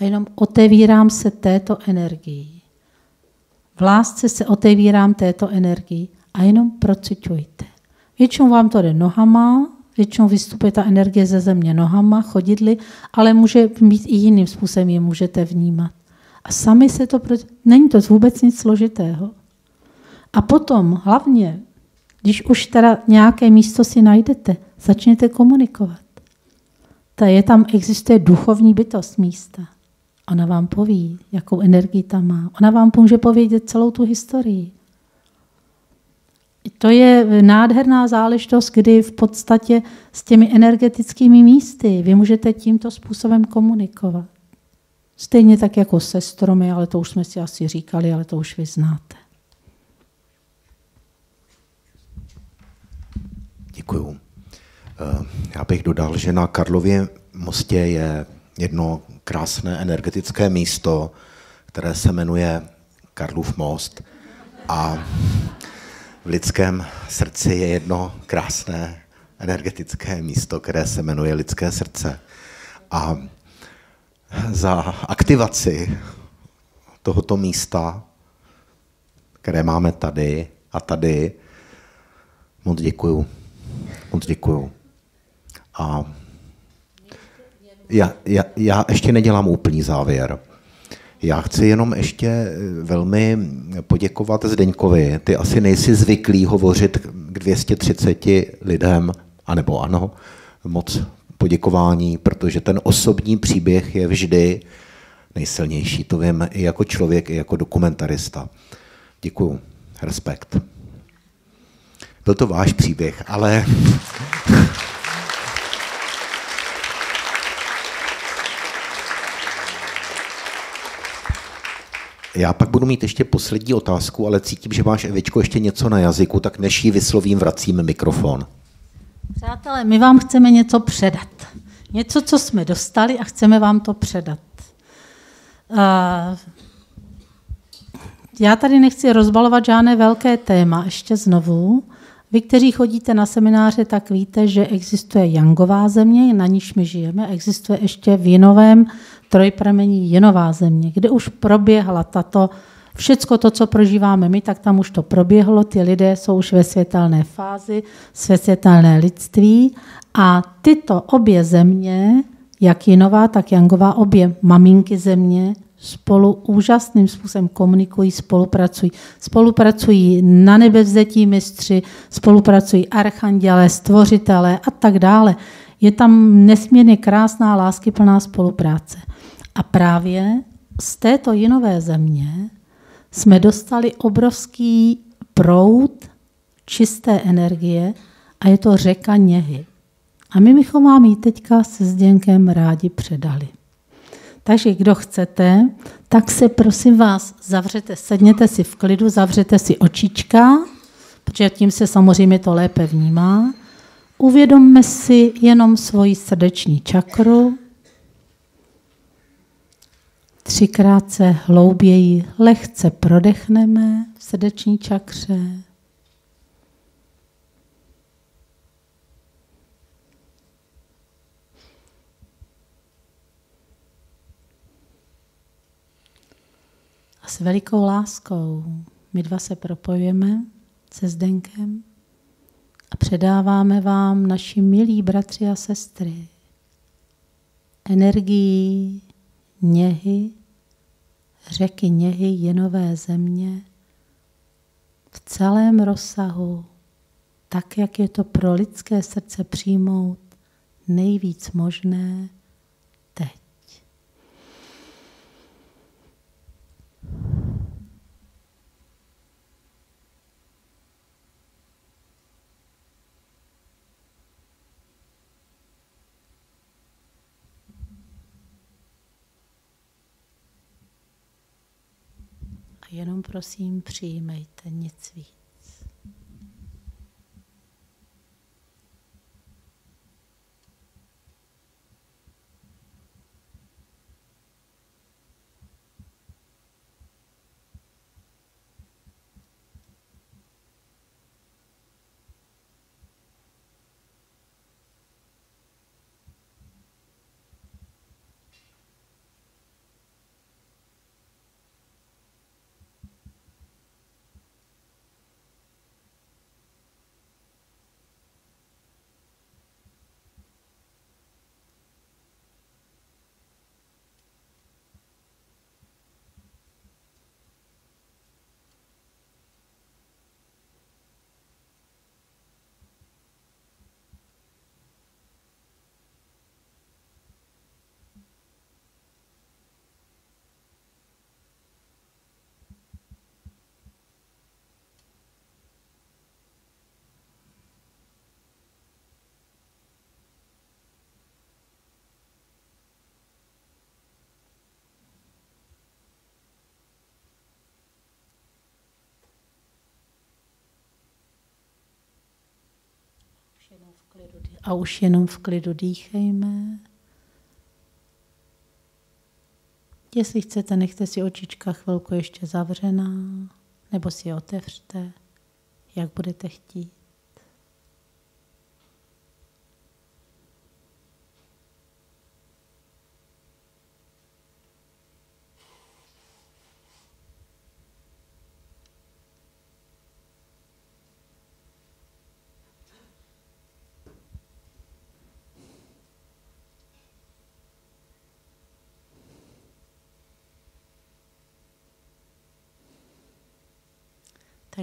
a jenom otevírám se této energii. V lásce se otevírám této energii a jenom procitujte. Většinou vám to jde nohama, většinou vystupuje ta energie ze země nohama, chodidly, ale může být i jiným způsobem, je můžete vnímat. A sami se to, není to vůbec nic složitého. A potom hlavně, když už teda nějaké místo si najdete, začněte komunikovat. Ta je tam, existuje duchovní bytost místa. Ona vám poví, jakou energii tam má. Ona vám může povědět celou tu historii. To je nádherná záležitost, kdy v podstatě s těmi energetickými místy vy můžete tímto způsobem komunikovat. Stejně tak jako se stromy, ale to už jsme si asi říkali, ale to už vy znáte. Děkuju. Eh, já bych dodal, že na Karlově mostě je jedno krásné energetické místo, které se jmenuje Karlův most. A v lidském srdci je jedno krásné energetické místo, které se jmenuje lidské srdce. A za aktivaci tohoto místa, které máme tady a tady, moc děkuju. Moc děkuju. A já, já, já ještě nedělám úplný závěr. Já chci jenom ještě eh, velmi poděkovat Zdeňkovi. Ty asi nejsi zvyklý hovořit k 230 lidem, anebo ano, moc poděkování, protože ten osobní příběh je vždy nejsilnější. To vím i jako člověk, i jako dokumentarista. Děkuju. Respekt. Byl to váš příběh, ale Já pak budu mít ještě poslední otázku, ale cítím, že máš, Evičko, ještě něco na jazyku, tak než ji vyslovím, vracíme mikrofon. Přátelé, my vám chceme něco předat. Něco, co jsme dostali a chceme vám to předat. Uh, já tady nechci rozbalovat žádné velké téma, ještě znovu. Vy, kteří chodíte na semináře, tak víte, že existuje Jangová země, na níž my žijeme, existuje ještě v Jinovém trojpramení Jinová země, kde už proběhla tato, všecko to, co prožíváme my, tak tam už to proběhlo, ty lidé jsou už ve světelné fázi, světelné lidství a tyto obě země, jak Jinová, tak Jangová, obě maminky země, spolu úžasným způsobem komunikují, spolupracují. Spolupracují na nebevzetí mistři, spolupracují archandělé, stvořitelé a tak dále. Je tam nesmírně krásná, láskyplná spolupráce. A právě z této jinové země jsme dostali obrovský proud čisté energie a je to řeka něhy. A my bychom vám ji teďka se Zděnkem rádi předali. Takže kdo chcete, tak se prosím vás zavřete, sedněte si v klidu, zavřete si očička, protože tím se samozřejmě to lépe vnímá. Uvědomme si jenom svoji srdeční čakru. Třikrát se hlouběji lehce prodechneme v srdeční čakře. A s velikou láskou my dva se propojujeme se Zdenkem a předáváme vám, naši milí bratři a sestry, energii, něhy, řeky něhy jenové země v celém rozsahu, tak, jak je to pro lidské srdce přijmout nejvíc možné teď. Jenom prosím přijmejte nic víc. A už jenom v klidu dýchejme. Jestli chcete, nechte si očička chvilku ještě zavřená, nebo si je otevřte, jak budete chtít.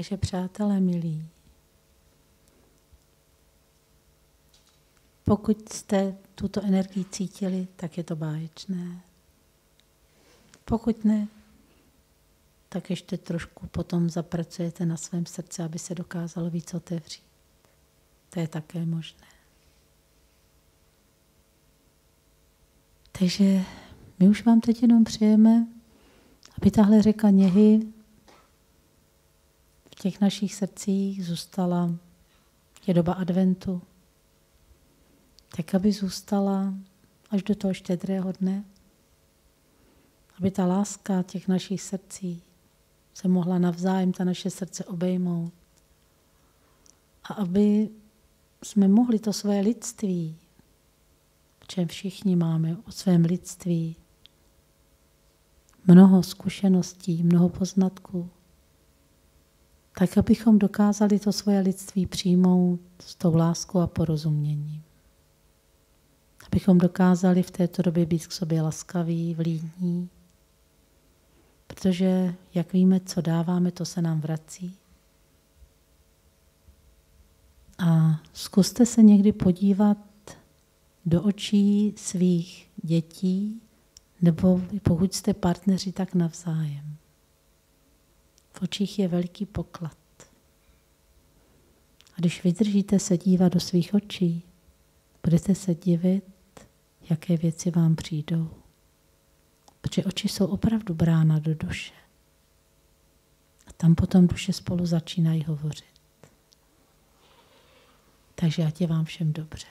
Takže přátelé milí, pokud jste tuto energii cítili, tak je to báječné. Pokud ne, tak ještě trošku potom zapracujete na svém srdci, aby se dokázalo víc otevřít. To je také možné. Takže my už vám teď jenom přejeme, aby tahle řeka něhy těch našich srdcích zůstala, je doba adventu, tak aby zůstala až do toho štědrého dne, aby ta láska těch našich srdcí se mohla navzájem ta naše srdce obejmout. A aby jsme mohli to své lidství, v čem všichni máme o svém lidství, mnoho zkušeností, mnoho poznatků, tak abychom dokázali to svoje lidství přijmout s tou láskou a porozuměním. Abychom dokázali v této době být k sobě laskaví, vlídní, protože, jak víme, co dáváme, to se nám vrací. A zkuste se někdy podívat do očí svých dětí, nebo pokud jste partneři, tak navzájem. V očích je veliký poklad. A když vydržíte se dívat do svých očí, budete se divit, jaké věci vám přijdou. Protože oči jsou opravdu brána do duše. A tam potom duše spolu začínají hovořit. Takže ať je vám všem dobře.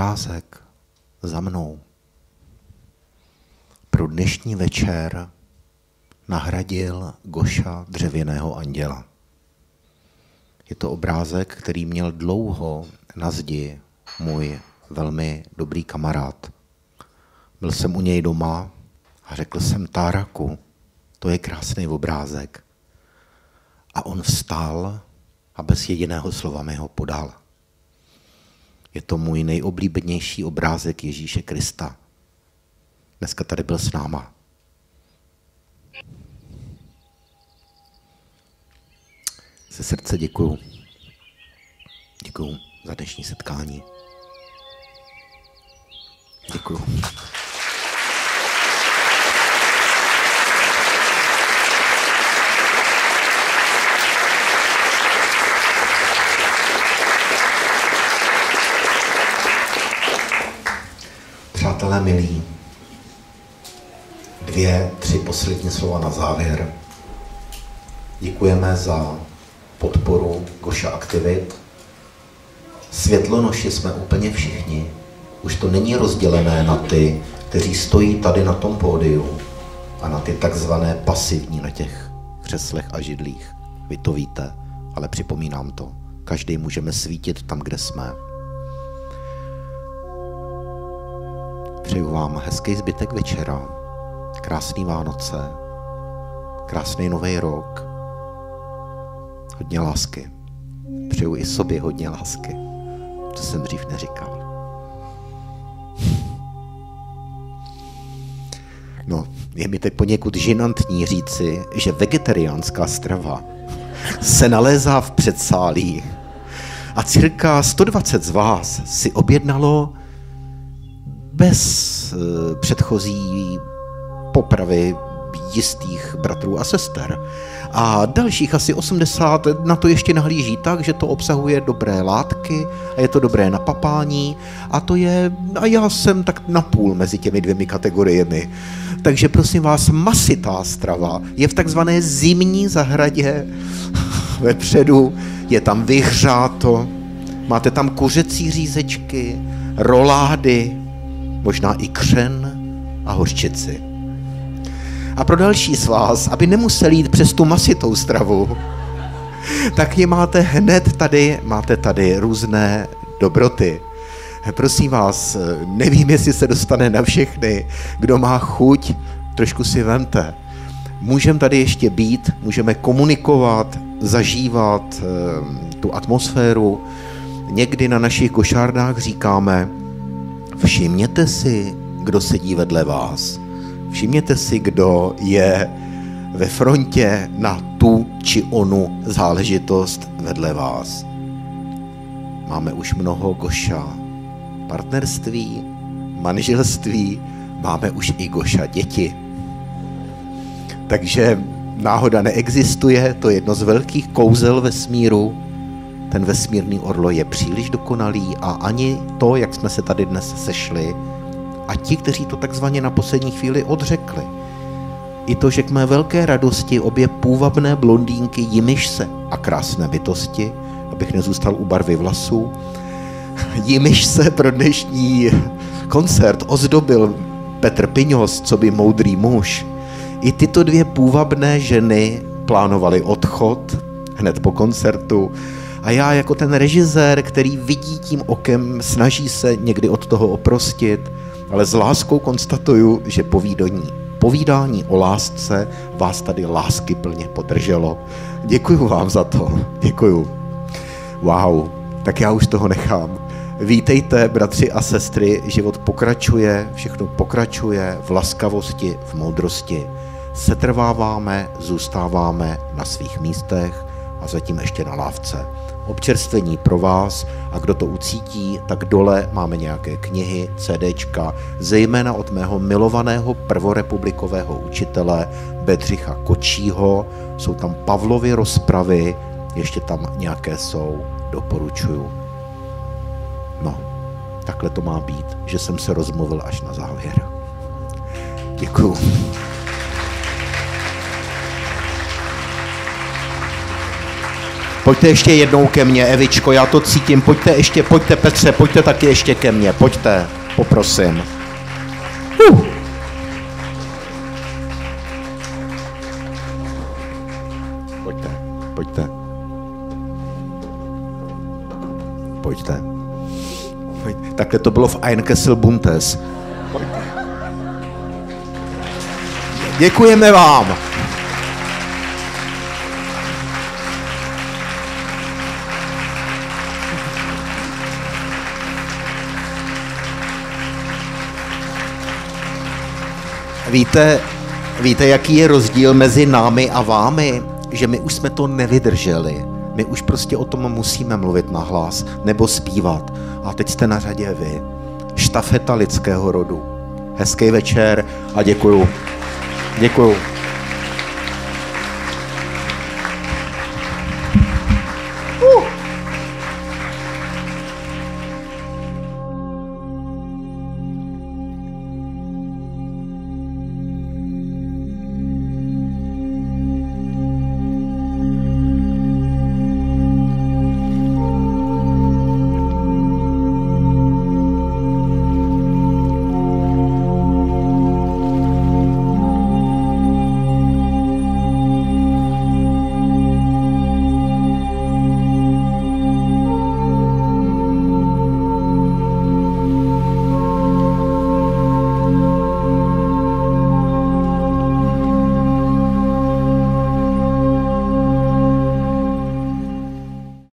Obrázek za mnou pro dnešní večer nahradil Goša dřevěného anděla. Je to obrázek, který měl dlouho na zdi můj velmi dobrý kamarád. Byl jsem u něj doma a řekl jsem Táraku, to je krásný obrázek. A on vstál a bez jediného slova mi ho podal. Je to můj nejoblíbenější obrázek Ježíše Krista. Dneska tady byl s náma. Se srdce děkuju. Děkuju za dnešní setkání. Děkuju. Milí, dvě, tři poslední slova na závěr. Děkujeme za podporu Goša Aktivit. Světlonoši jsme úplně všichni. Už to není rozdělené na ty, kteří stojí tady na tom pódiu a na ty takzvané pasivní na těch křeslech a židlích. Vy to víte, ale připomínám to. Každý můžeme svítit tam, kde jsme. Přeju vám hezký zbytek večera, krásný Vánoce, krásný nový rok, hodně lásky. Přeju i sobě hodně lásky, co jsem dřív neříkal. No, je mi teď poněkud žinantní říci, že vegetariánská strava se nalézá v předsálí a cirka 120 z vás si objednalo bez uh, předchozí popravy jistých bratrů a sester. A dalších asi 80 na to ještě nahlíží tak, že to obsahuje dobré látky a je to dobré na papání a to je, a já jsem tak napůl mezi těmi dvěmi kategoriemi. Takže prosím vás, masitá strava je v takzvané zimní zahradě vepředu, je tam vyhřáto, máte tam kuřecí řízečky, rolády, možná i křen a hořčici. A pro další z vás, aby nemuseli jít přes tu masitou stravu, tak je máte hned tady, máte tady různé dobroty. Prosím vás, nevím, jestli se dostane na všechny. Kdo má chuť, trošku si vemte. Můžeme tady ještě být, můžeme komunikovat, zažívat eh, tu atmosféru. Někdy na našich košárnách říkáme, všimněte si, kdo sedí vedle vás. Všimněte si, kdo je ve frontě na tu či onu záležitost vedle vás. Máme už mnoho Goša partnerství, manželství, máme už i Goša děti. Takže náhoda neexistuje, to je jedno z velkých kouzel vesmíru. Ten vesmírný orlo je příliš dokonalý a ani to, jak jsme se tady dnes sešli, a ti, kteří to takzvaně na poslední chvíli odřekli. I to, že k mé velké radosti obě půvabné blondýnky jimiž se a krásné bytosti, abych nezůstal u barvy vlasů, jimiž se pro dnešní koncert ozdobil Petr Piňos, co by moudrý muž. I tyto dvě půvabné ženy plánovali odchod hned po koncertu a já jako ten režisér, který vidí tím okem, snaží se někdy od toho oprostit, ale s láskou konstatuju, že povídání, povídání o lásce vás tady lásky plně podrželo. Děkuju vám za to. Děkuju. Wow, tak já už toho nechám. Vítejte, bratři a sestry, život pokračuje, všechno pokračuje v laskavosti, v moudrosti. Setrváváme, zůstáváme na svých místech a zatím ještě na lávce občerstvení pro vás a kdo to ucítí, tak dole máme nějaké knihy, CDčka, zejména od mého milovaného prvorepublikového učitele Bedřicha Kočího. Jsou tam Pavlovy rozpravy, ještě tam nějaké jsou, doporučuju. No, takhle to má být, že jsem se rozmluvil až na závěr. Děkuju. Pojďte ještě jednou ke mně, Evičko, já to cítím. Pojďte ještě, pojďte Petře, pojďte taky ještě ke mně, pojďte, poprosím. Uh. Pojďte, pojďte. Pojďte. Pojďte. Takhle to bylo v Einkessel Buntes. Pojďte. Děkujeme vám. Víte, víte, jaký je rozdíl mezi námi a vámi? Že my už jsme to nevydrželi. My už prostě o tom musíme mluvit nahlas nebo zpívat. A teď jste na řadě vy. Štafeta lidského rodu. Hezký večer a děkuju. Děkuju.